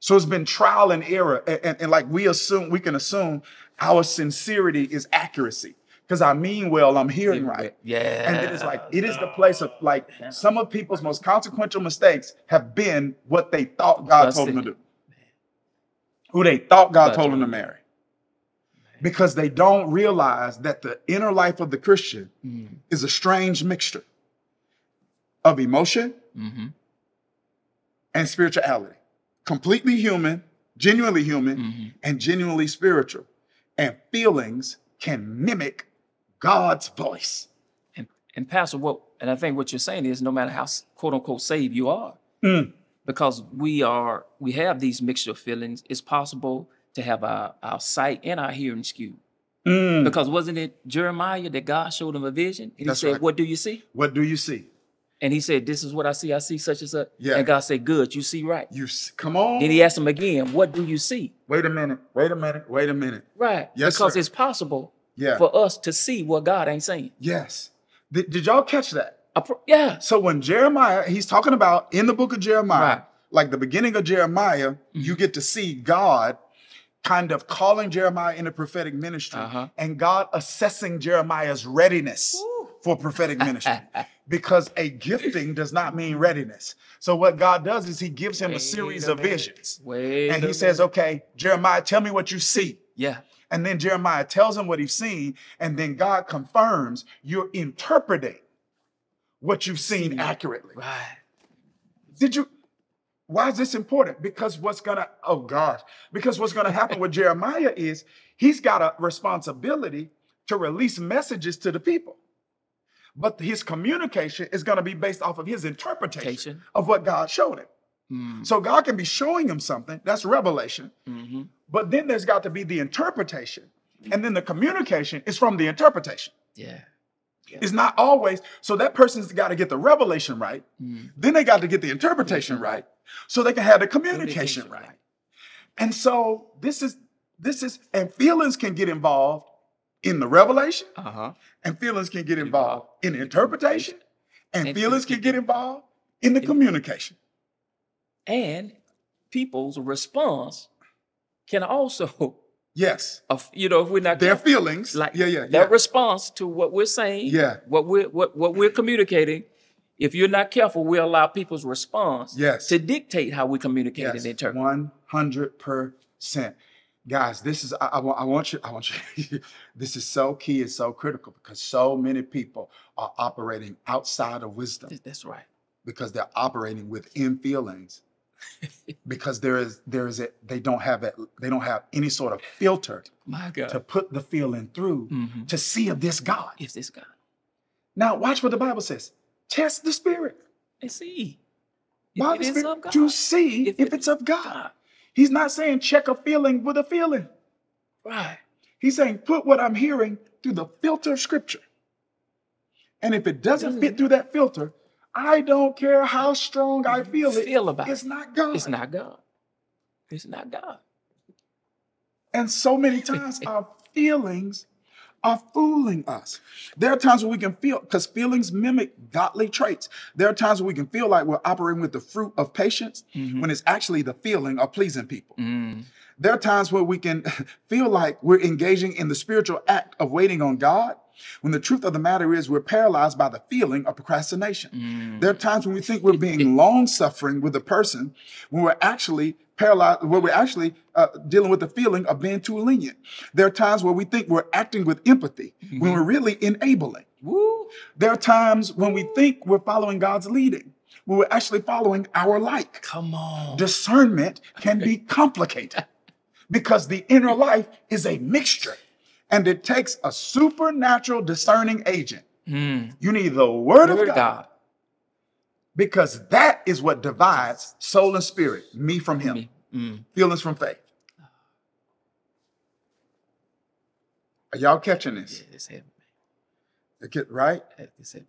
So it's been trial and error. And, and- and like we assume, we can assume our sincerity is accuracy. Because I mean well, I'm hearing right. Yeah. And it's like, it is the place of like some of people's most consequential mistakes have been what they thought God Trust told them it. to do. Who they thought God God told told them to marry. Because they don't realize that the inner life of the Christian Mm. is a strange mixture of emotion Mm-hmm. and spirituality. Completely human, genuinely human, Mm-hmm. and genuinely spiritual. And feelings can mimic God's voice. And and Pastor, what and I think what you're saying is no matter how quote unquote saved you are, Mm. because we are we have these mixture of feelings, it's possible to have our, our sight and our hearing skewed. Mm. Because wasn't it Jeremiah that God showed him a vision? And That's he said, right. What do you see? What do you see? And he said, This is what I see. I see such and such. Yeah. And God said, Good, you see right. You s- come on. Then he asked him again, What do you see? Wait a minute. Wait a minute. Wait a minute. Right. Yes, because sir. it's possible Yeah. for us to see what God ain't saying. yes. Did, did y'all catch that? Pro- yeah. So when Jeremiah, he's talking about in the book of Jeremiah, Right. like the beginning of Jeremiah, Mm-hmm. you get to see God kind of calling Jeremiah into prophetic ministry Uh-huh. and God assessing Jeremiah's readiness for prophetic ministry. (laughs) because a gifting does not mean readiness. So what God does is he gives him a series a of visions. Wait. And he says, okay, Jeremiah, tell me what you see. Yeah. And then Jeremiah tells him what he's seen, and then God confirms you're interpreting what you've seen accurately. Right. Did you? Why is this important? Because what's gonna, oh gosh, because what's gonna happen with (laughs) Jeremiah is he's got a responsibility to release messages to the people. But his communication is gonna be based off of his interpretation of what God showed him. Mm. So God can be showing him something, that's revelation. hmm But then there's got to be the interpretation. And then the communication is from the interpretation. Yeah. It's not always, so that person's got to get the revelation right. Mm. Then they got to get the interpretation right. So they can have the communication right. And so this is, this is, and feelings can get involved in the revelation, Uh huh. and feelings can get involved in the interpretation, and And feelings can get involved in the communication. And people's response can also, (laughs) Yes. of- you know, if we're not Their careful, feelings. like yeah, yeah, yeah. response to what we're saying, Yeah. what we're what, what we're communicating. If you're not careful, we allow people's response Yes. to dictate how we communicate Yes, and interpret. one hundred percent, guys. This is I, I want I want you I want you. (laughs) this is so key. and so critical because so many people are operating outside of wisdom That's right. because they're operating within feelings. (laughs) because there is there is a they don't have it they don't have any sort of filter My God. to put the feeling through Mhm. to see if this God. If this God, Now watch what the Bible says. Test the spirit. and see By it the spirit to see if, If it it's of God. God. He's not saying check a feeling with a feeling. Right. He's saying, put what I'm hearing through the filter of scripture. And if it doesn't Doesn't- fit through that filter, I don't care how strong I feel it. Feel about it's it. not God. It's not God. It's not God. And so many times (laughs) our feelings are fooling us. There are times when we can feel, because feelings mimic godly traits. There are times when we can feel like we're operating with the fruit of patience Mhm. when it's actually the feeling of pleasing people. Mm. There are times where we can (laughs) feel like we're engaging in the spiritual act of waiting on God, when the truth of the matter is we're paralyzed by the feeling of procrastination. Mm. There are times when we think we're being long suffering with a person when we're actually paralyzed, where we're actually uh, dealing with the feeling of being too lenient. There are times where we think we're acting with empathy when we're really enabling. Woo. There are times when we think we're following God's leading, when we're actually following our like. Come on. Discernment can be (laughs) complicated because the inner life is a mixture. And it takes a supernatural discerning agent. Mm. You need the word, Word of God, because that is what divides soul and spirit, me from him, Me. Mm. feelings from faith. Are y'all catching this? Yeah, it's heavy. It Right? It's heavy.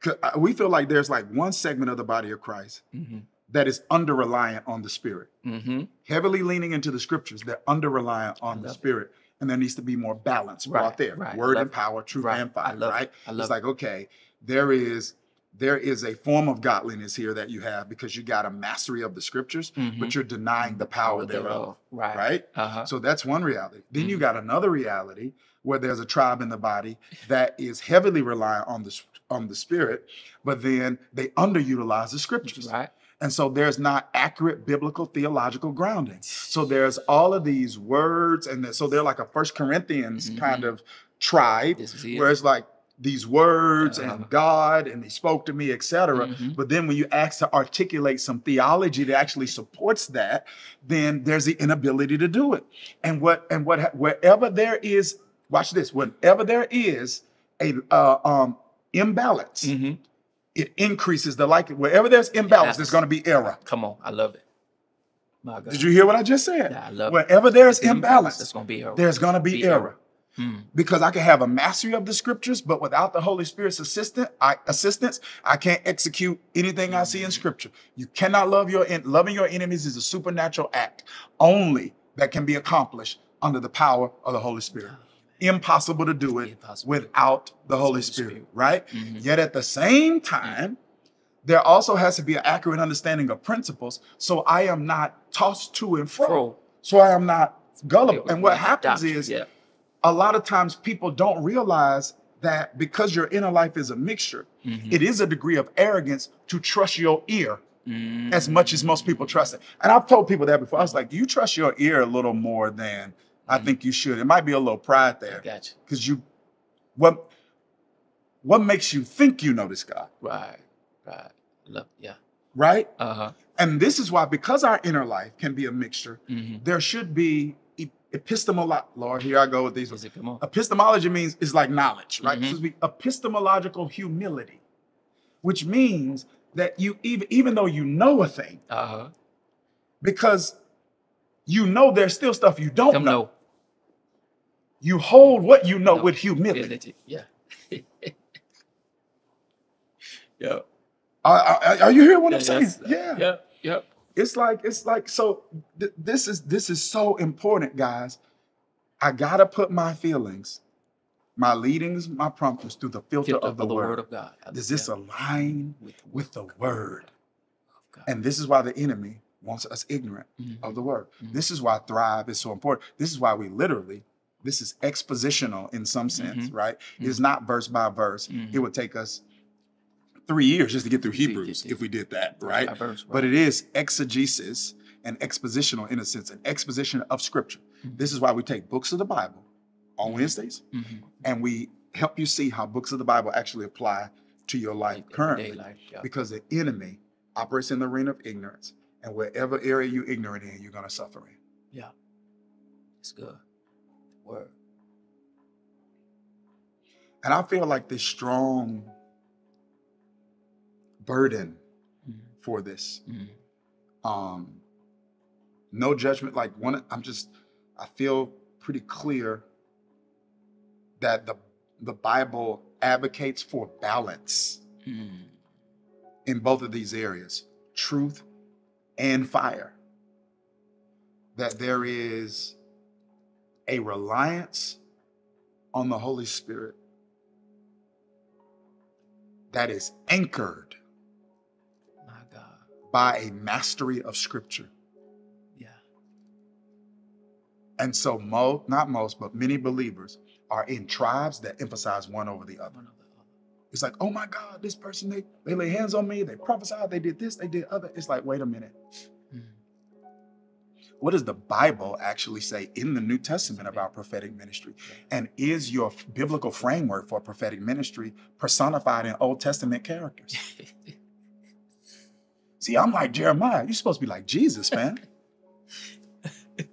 'Cause, uh, We feel like there's like one segment of the body of Christ Mm-hmm. that is under reliant on the spirit. Mm-hmm. heavily leaning into the scriptures, they're under reliant on the love it. spirit. And there needs to be more balance brought Right, there. right. Word and power, truth Right. and fire, love it. right? I love It's like, okay, there is there is a form of godliness here that you have because you got a mastery of the scriptures, Mhm. but you're denying the power thereof. Right. Right? Uh-huh. So that's one reality. Then you Mhm. got another reality where there's a tribe in the body that is heavily reliant on the on the spirit, but then they underutilize the scriptures. Right. And so there's not accurate biblical theological grounding. So there's all of these words, and so they're like a First Corinthians kind Mhm. of tribe, where it's like these words Uh-huh. and God, and He spoke to me, etc. Mhm. But then when you ask to articulate some theology that actually supports that, then there's the inability to do it. And what and what wherever there is, watch this. Whenever there is a uh, um, imbalance, Mhm. it increases the likelihood. Wherever there's imbalance, there's going to be error. Come on. I love it. My God. Did you hear what I just said? Yeah, I love it. Wherever there's That's imbalance, going to be her. there's going to be Be error. error. Mm. Because I can have a mastery of the scriptures, but without the Holy Spirit's assistant, I, assistance, I can't execute anything I see in scripture. You cannot love your en- loving your enemies is a supernatural act only that can be accomplished under the power of the Holy Spirit. Impossible to do it without the Holy Spirit, right? Mhm. Yet at the same time, there also has to be an accurate understanding of principles. So I am not tossed to and fro. So I am not gullible. And what happens is yeah. A lot of times people don't realize that because your inner life is a mixture, Mhm. it is a degree of arrogance to trust your ear Mm. as much as most people trust it. And I've told people that before. I was like, do you trust your ear a little more than I Mhm. think you should? It might be a little pride there Gotcha. because you, what, what makes you think you know this guy? Right. Right. Love. Yeah. right? Uh huh. And this is why, because our inner life can be a mixture, Mm-hmm. there should be e- epistemolo- Lord, here I go with these. Is it come on? Epistemology means is like knowledge, right? Mhm. This epistemological humility, which means that you even even though you know a thing, Uh huh. because you know there's still stuff you don't know. know. You hold what you know No. with humility. Yeah. (laughs) yeah. Are, are- are you hearing what I'm saying? yes. Yeah. Yeah. Yeah. It's like it's like so. th- this is this is so important, guys. I gotta put my feelings, my leadings, my promptings through the filter Filter of the, word. of God. Does this align with, the with the word? of God. And this is why the enemy wants us ignorant Mhm. of the word. Mhm. This is why thrive is so important. This is why we literally, this is expositional in some sense, Mhm. right? It's not verse by verse. It Mhm. would take us three years just to get through Hebrews if we did that, right? But it is exegesis and expositional in a sense, an exposition of scripture. Mhm. This is why we take books of the Bible on Mhm. Wednesdays Mhm. and we help you see how books of the Bible actually apply to your life currently life, yeah. because the enemy operates in the arena of ignorance. And wherever area you're ignorant in, you're going to suffer in. Yeah. It's good. Word. And I feel like this strong burden Mhm. for this. Mhm. Um, no judgment. Like one, I'm just, I feel pretty clear that the the Bible advocates for balance Mhm. in both of these areas, truth and fire. That there is a reliance on the Holy Spirit that is anchored. By a mastery of Scripture. Yeah. And so, mo- not most, but many believers are in tribes that emphasize one over the other. One of the other. It's like, oh my God, this person, they, they lay hands on me, they prophesied, they did this, they did other. It's like, wait a minute. Mhm. What does the Bible actually say in the New Testament about prophetic ministry? And is your biblical framework for prophetic ministry personified in Old Testament characters? (laughs) See, I'm like Jeremiah. You're supposed to be like Jesus, man. (laughs) I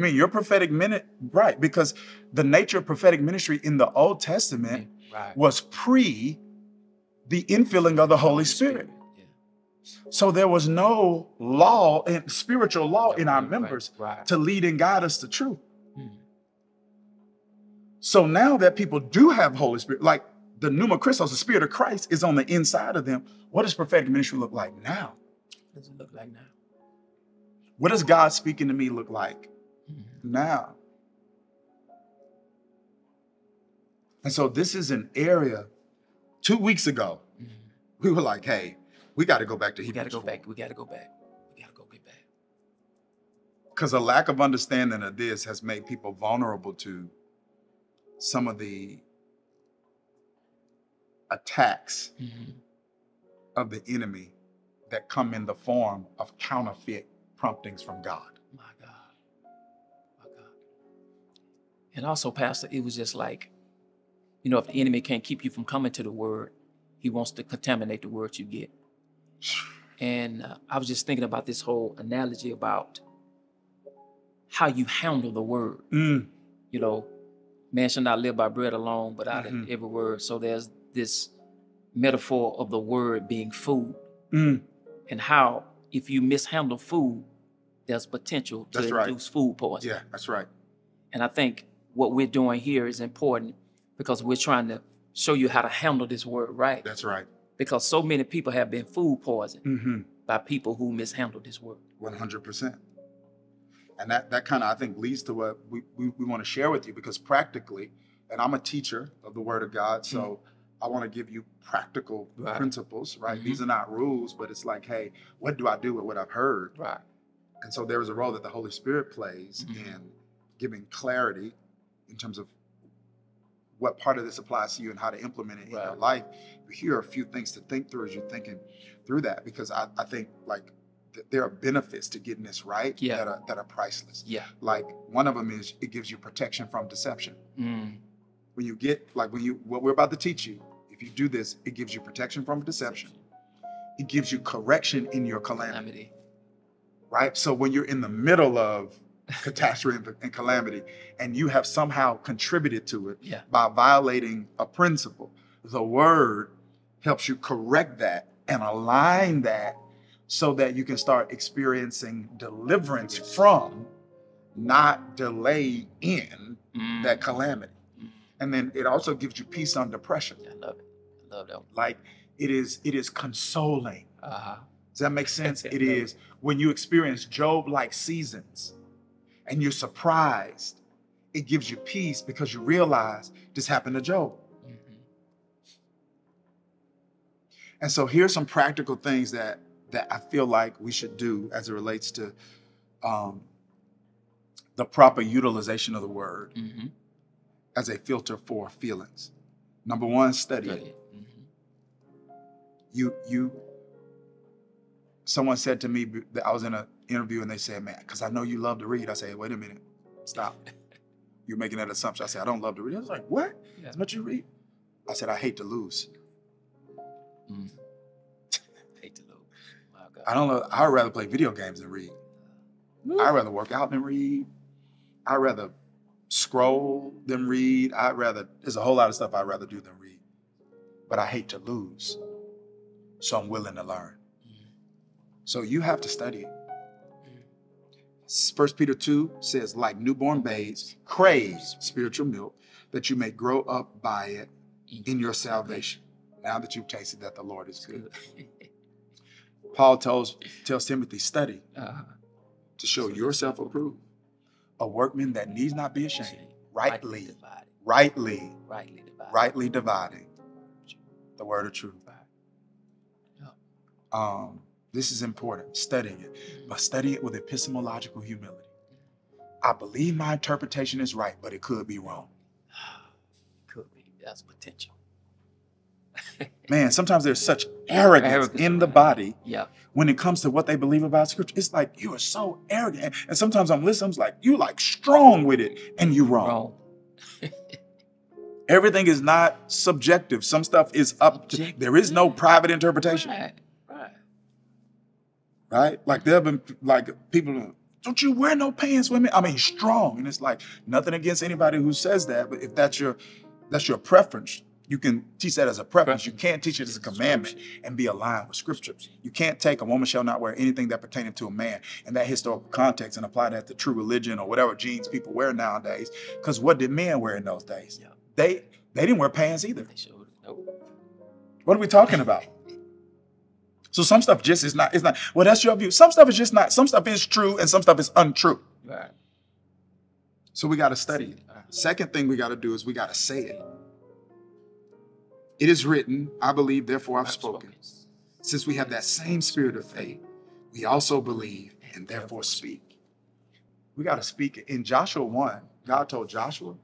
mean, your prophetic minute, right? Because the nature of prophetic ministry in the Old Testament Right. was pre the infilling of the Holy Spirit. Yeah. So there was no law and spiritual law in our Right, members Right. to lead and guide us to truth. Mhm. So now that people do have Holy Spirit, like the pneuma Christos, the Spirit of Christ is on the inside of them, what does prophetic ministry look like now? What does it look like now? What does God speaking to me look like Mhm. now? And so this is an area, two weeks ago, Mhm. we were like, hey, we got to go back to Hebrews." We got to go 4. back. We got to go back. We got to go get back. Because a lack of understanding of this has made people vulnerable to some of the attacks Mhm. Of the enemy that come in the form of counterfeit promptings from God. My God. My God. And also, Pastor, it was just like, you know, if the enemy can't keep you from coming to the word, he wants to contaminate the word you get. And uh, I was just thinking about this whole analogy about how you handle the word. Mm, You know, man shall not live by bread alone, but out Mhm. of every word. So there's this metaphor of the word being food, mm, and how if you mishandle food, there's potential to That's right. induce food poisoning. yeah, that's right. And I think what we're doing here is important because we're trying to show you how to handle this word right. That's right. Because so many people have been food poisoned hmm by people who mishandled this word. 100%. And that, that kind of, I think, leads to what we, we, we want to share with you because practically, and I'm a teacher of the Word of God, so I want to give you practical Right. principles, right? Mhm. These are not rules, but it's like, hey, what do I do with what I've heard? Right. And so there is a role that the Holy Spirit plays Mhm. in giving clarity in terms of what part of this applies to you and how to implement it in your life. But here are a few things to think through as you're thinking through that, because I, I think like th- there are benefits to getting this right Yeah. that are that are priceless. Yeah. Like one of them is it gives you protection from deception. Mm. When you get like when you what we're about to teach you, if you do this, it gives you protection from deception. It gives you correction in your calamity. Calamity. right? So when you're in the middle of catastrophe and- and calamity, and you have somehow contributed to it Yeah. by violating a principle, the word helps you correct that and align that so that you can start experiencing deliverance from, not delay in Mm. that calamity. Mm. And then it also gives you peace under pressure. I love it. Love that one. Like it is, it is consoling. Uh-huh. Does that make sense? It is when you experience Job like seasons and you're surprised, it gives you peace because you realize this happened to Job. Mhm. And so here's some practical things that that I feel like we should do as it relates to um, the proper utilization of the word Mhm. as a filter for feelings. Number one, study Study it. You you. Someone said to me that I was in an interview and they said, "Man, because I know you love to read." I said, "Wait a minute, stop. (laughs) You're making that assumption." I said, "I don't love to read." I was like, "What? Yeah. That's what you read?" I said, "I hate to lose. Mm. (laughs) Hate to lose. God. I don't know. I'd rather play video games than read. I'd rather work out than read. I'd rather scroll than read. I'd rather. There's a whole lot of stuff I'd rather do than read. But I hate to lose, so I'm willing to learn. Mm. So you have to study it. First Peter 2 says, like newborn babes, crave spiritual milk that you may grow up by it in your salvation. Now that you've tasted that the Lord is good. Paul tells tells Timothy, study uh-huh. to show yourself approved, a workman that needs not be ashamed, rightly, rightly, Rightly divided. rightly dividing the word of truth. Um, this is important, studying it, but study it with epistemological humility. I believe my interpretation is right, but it could be wrong. (sighs) Could be. That's potential. (laughs) Man, sometimes there's such arrogance Arrogance in the body Yeah. when it comes to what they believe about scripture. It's like you are so arrogant. And sometimes I'm listening, I'm like, you like strong with it, and you wrong. Wrong. (laughs) Everything is not subjective. Some stuff is up to there is no private interpretation. Right. Right. Like there have been like people Don't you wear no pants, women? I mean, strong. And it's like nothing against anybody who says that, but if that's your that's your preference, you can teach that as a preference. You can't teach it as a commandment and be aligned with scriptures. You can't take a woman shall not wear anything that pertaineth to a man in that historical context and apply that to true religion or whatever jeans people wear nowadays. Because what did men wear in those days? Yeah. They they didn't wear pants either. They showed nope. What are we talking about? So some stuff just is not, it's not, well, that's your view. Some stuff is just not, some stuff is true and some stuff is untrue. Right. So we got to study it. Uh-huh. Second thing we got to do is we got to say it. It is written, I believe, therefore I've spoken. Since we have that same spirit of faith, we also believe and therefore speak. We got to speak it. In Joshua 1, God told Joshua,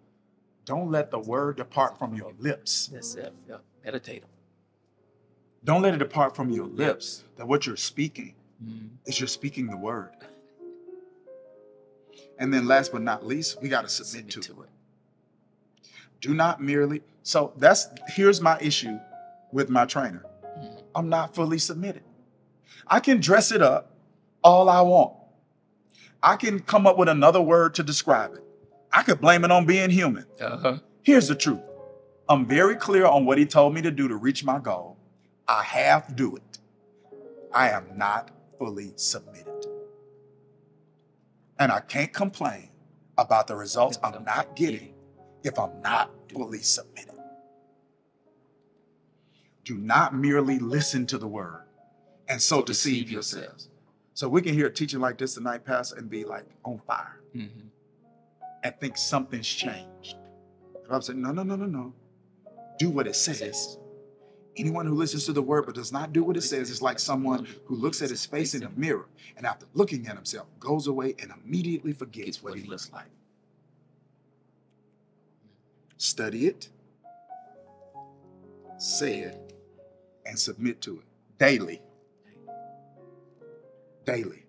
don't let the word depart from your lips. That's it. Yeah. Meditate on. Don't let it depart from your lips. That what you're speaking Mhm. is you're speaking the word. And then last but not least, we got to submit, to, to it. it. Do not merely. So that's here's my issue with my trainer. Mhm. I'm not fully submitted. I can dress it up all I want. I can come up with another word to describe it. I could blame it on being human. Uh-huh. Here's the truth. I'm very clear on what he told me to do to reach my goal. I half do it. I am not fully submitted. And I can't complain about the results I'm not getting if I'm not fully submitted. Do not merely listen to the word and so deceive yourselves. So we can hear a teaching like this tonight, Pastor, and be like on fire Mhm. and think something's changed. And I'm saying, no, no, no, no, no. Do what it says. Anyone who listens to the word but does not do what it says is like someone who looks at his face in a mirror and after looking at himself goes away and immediately forgets what he looks like. Study it, say it, and submit to it daily. Daily.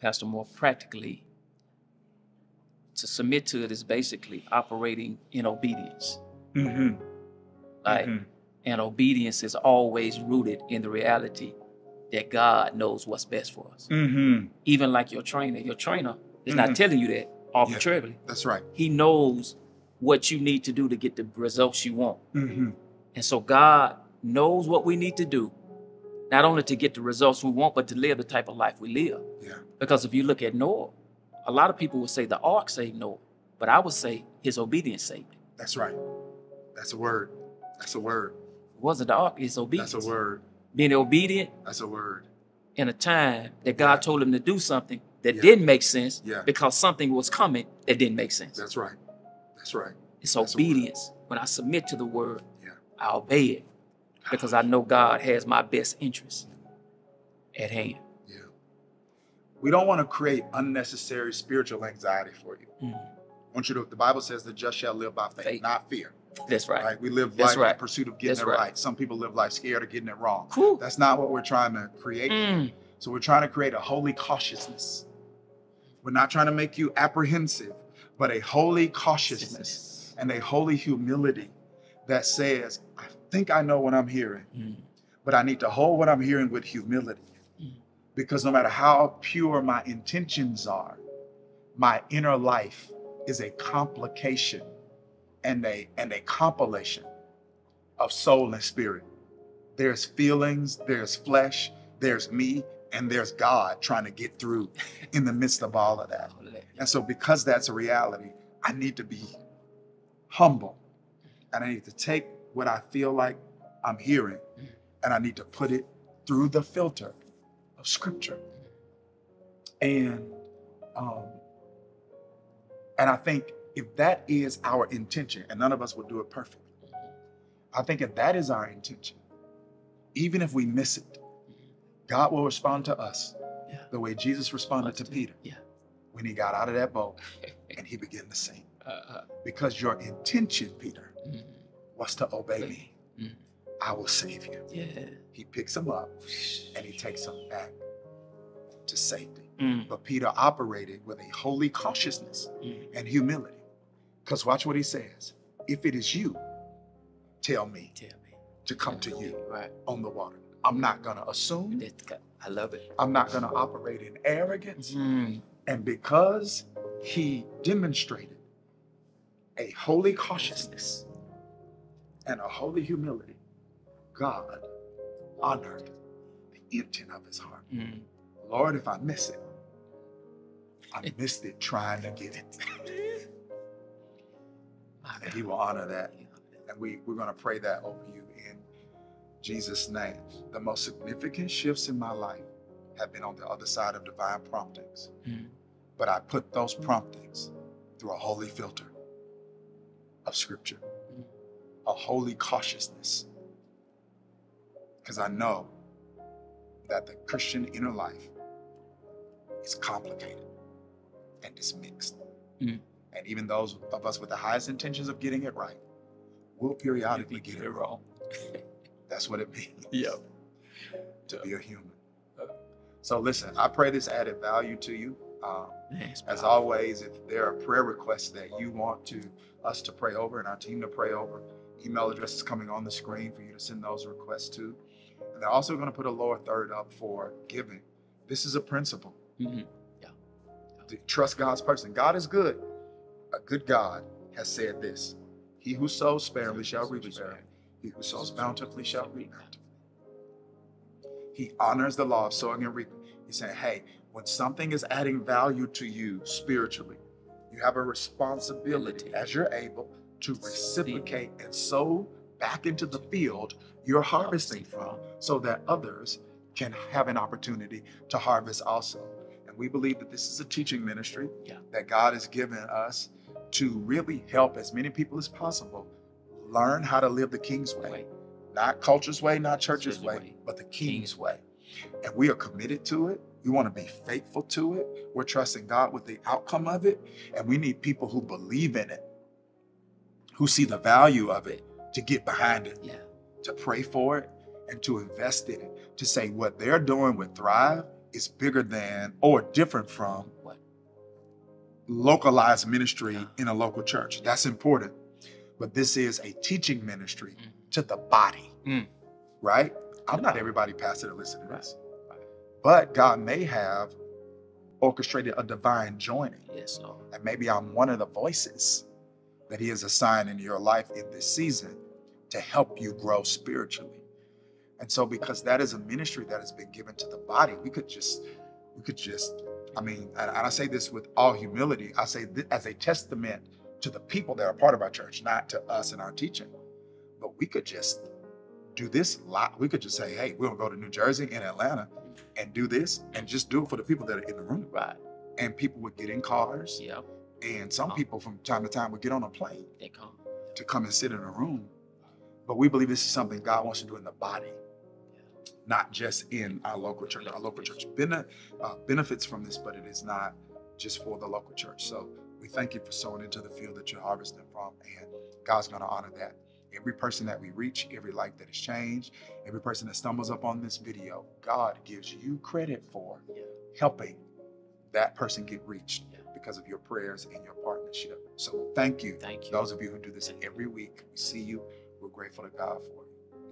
Pastor, more practically, to submit to it is basically operating in obedience. Mm-hmm. Like, and obedience is always rooted in the reality that God knows what's best for us. Mm-hmm. Even like your trainer, your trainer is Mhm. not telling you that arbitrarily. That's right. He knows what you need to do to get the results you want. Mm-hmm. And so God knows what we need to do, not only to get the results we want, but to live the type of life we live. Yeah. Because if you look at Noah, a lot of people would say the ark saved Noah, but I would say his obedience saved him. That's right. That's a word. That's a word. It wasn't the ark, his obedience. That's a word. Being obedient That's a word. in a time that God Yeah. told him to do something that Yeah. didn't make sense Yeah. because something was coming that didn't make sense. That's right. That's right. It's that's obedience. When I submit to the word, Yeah. I obey it because I know God has my best interest at hand. Yeah. We don't want to create unnecessary spiritual anxiety for you. Mm. I want you to, the Bible says the just shall live by faith, Faith. not fear. That's right. Right? We live That's life in pursuit of getting That's it right. right. Some people live life scared of getting it wrong. Cool. That's not what we're trying to create. Mm. So we're trying to create a holy cautiousness. We're not trying to make you apprehensive, but a holy cautiousness and a holy humility that says, I think I know what I'm hearing, Mm. but I need to hold what I'm hearing with humility. Mm. Because no matter how pure my intentions are, my inner life is a complication and a and a compilation of soul and spirit. There's feelings, there's flesh, there's me, and there's God trying to get through in the midst of all of that. All of that. And so, because that's a reality, I need to be humble and I need to take what I feel like I'm hearing and I need to put it through the filter of scripture. And um, and I think if that is our intention, and none of us will do it perfectly, I think if that is our intention, even if we miss it, God will respond to us Yeah. the way Jesus responded to Peter Yeah. when he got out of that boat and he began to sing. Uh, Because your intention, Peter, mm. was to obey me. Mm. I will save you. Yeah. He picks him up and he takes him back to safety. Mm. But Peter operated with a holy cautiousness Mm. and humility. Because watch what he says. If it is you, tell me Tell me. to come to you Right. on the water. I'm not going to assume. I love it. I'm not going to operate in arrogance. Mm. And because he demonstrated a holy cautiousness and a holy humility, God honored the intent of his heart. Mm. Lord, if I miss it, I missed it trying to get it. (laughs) And he will honor that. And we, we're going to pray that over you in Jesus' name. The most significant shifts in my life have been on the other side of divine promptings. Mm. But I put those promptings through a holy filter of scripture, Mm. a holy cautiousness. Because I know that the Christian inner life is complicated and it's mixed. Mm. And even those of us with the highest intentions of getting it right will periodically get it wrong. That's what it means (laughs) Yep. to be a human. So listen, I pray this added value to you. Um, Yes, as always, if there are prayer requests that you want to us to pray over and our team to pray over, email address is coming on the screen for you to send those requests to. And they're also going to put a lower third up for giving. This is a principle. Mhm. To trust God's person. God is good. A good God has said this: He who sows sparingly shall reap sparingly. He who sows bountifully shall reap bountifully. He honors the law of sowing and reaping. He's saying, hey, when something is adding value to you spiritually, you have a responsibility as you're able to reciprocate and sow back into the field you're harvesting from so that others can have an opportunity to harvest also. And we believe that this is a teaching ministry Yeah. that God has given us to really help as many people as possible learn how to live the King's way. Wait. Not culture's way, not church's Church's way, way. but the King's way. And we are committed to it. We want to be faithful to it. We're trusting God with the outcome of it. And we need people who believe in it, who see the value of it, to get behind it, Yeah. to pray for it, and to invest in it. To say what they're doing with Thrive is bigger than or different from What? Localized ministry in a local church. That's important. But this is a teaching ministry Mhm. to the body, Mm. right? I'm not everybody pastor to listen to this. But God may have orchestrated a divine joining. Yes, Lord. And maybe I'm one of the voices that He has assigned in your life in this season to help you grow spiritually. And so, because that is a ministry that has been given to the body, we could just, we could just, I mean, and I say this with all humility, I say this as a testament to the people that are part of our church, not to us and our teaching. But we could just do this lot. We could just say, hey, we'll go to New Jersey and Atlanta and do this and just do it for the people that are in the room. Right. And people would get in cars. Yep. And some Oh. people from time to time would get on a plane They come. to come and sit in a room. But we believe this is something God wants to do in the body, not just in our local church. Our local church bene- uh, benefits from this, but it is not just for the local church. So we thank you for sowing into the field that you're harvesting from, and God's going to honor that. Every person that we reach, every life that is changed, every person that stumbles up on this video, God gives you credit for Yeah. helping that person get reached Yeah. because of your prayers and your partnership. So thank you. Thank you. Those of you who do this every week, we see you. We're grateful to God for you.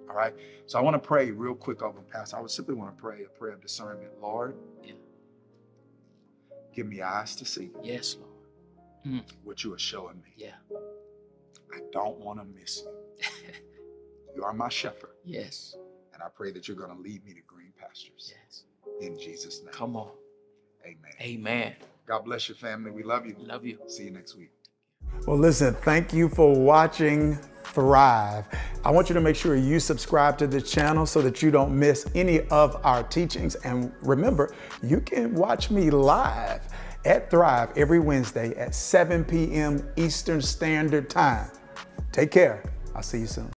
All right. So I want to pray real quick over Pastor. I would simply want to pray a prayer of discernment. Lord, Yeah. give me eyes to see Yes, Lord. Mm. what you are showing me. Yeah. I don't want to miss you. (laughs) You are my shepherd, yes. and I pray that you're going to lead me to green pastures. Yes. In Jesus' name. Come on. Amen. Amen. God bless your family. We love you. Love you. See you next week. Well, listen, thank you for watching Thrive. I want you to make sure you subscribe to the channel so that you don't miss any of our teachings. And remember, you can watch me live at Thrive every Wednesday at 7 p.m. Eastern Standard Time. Take care. I'll see you soon.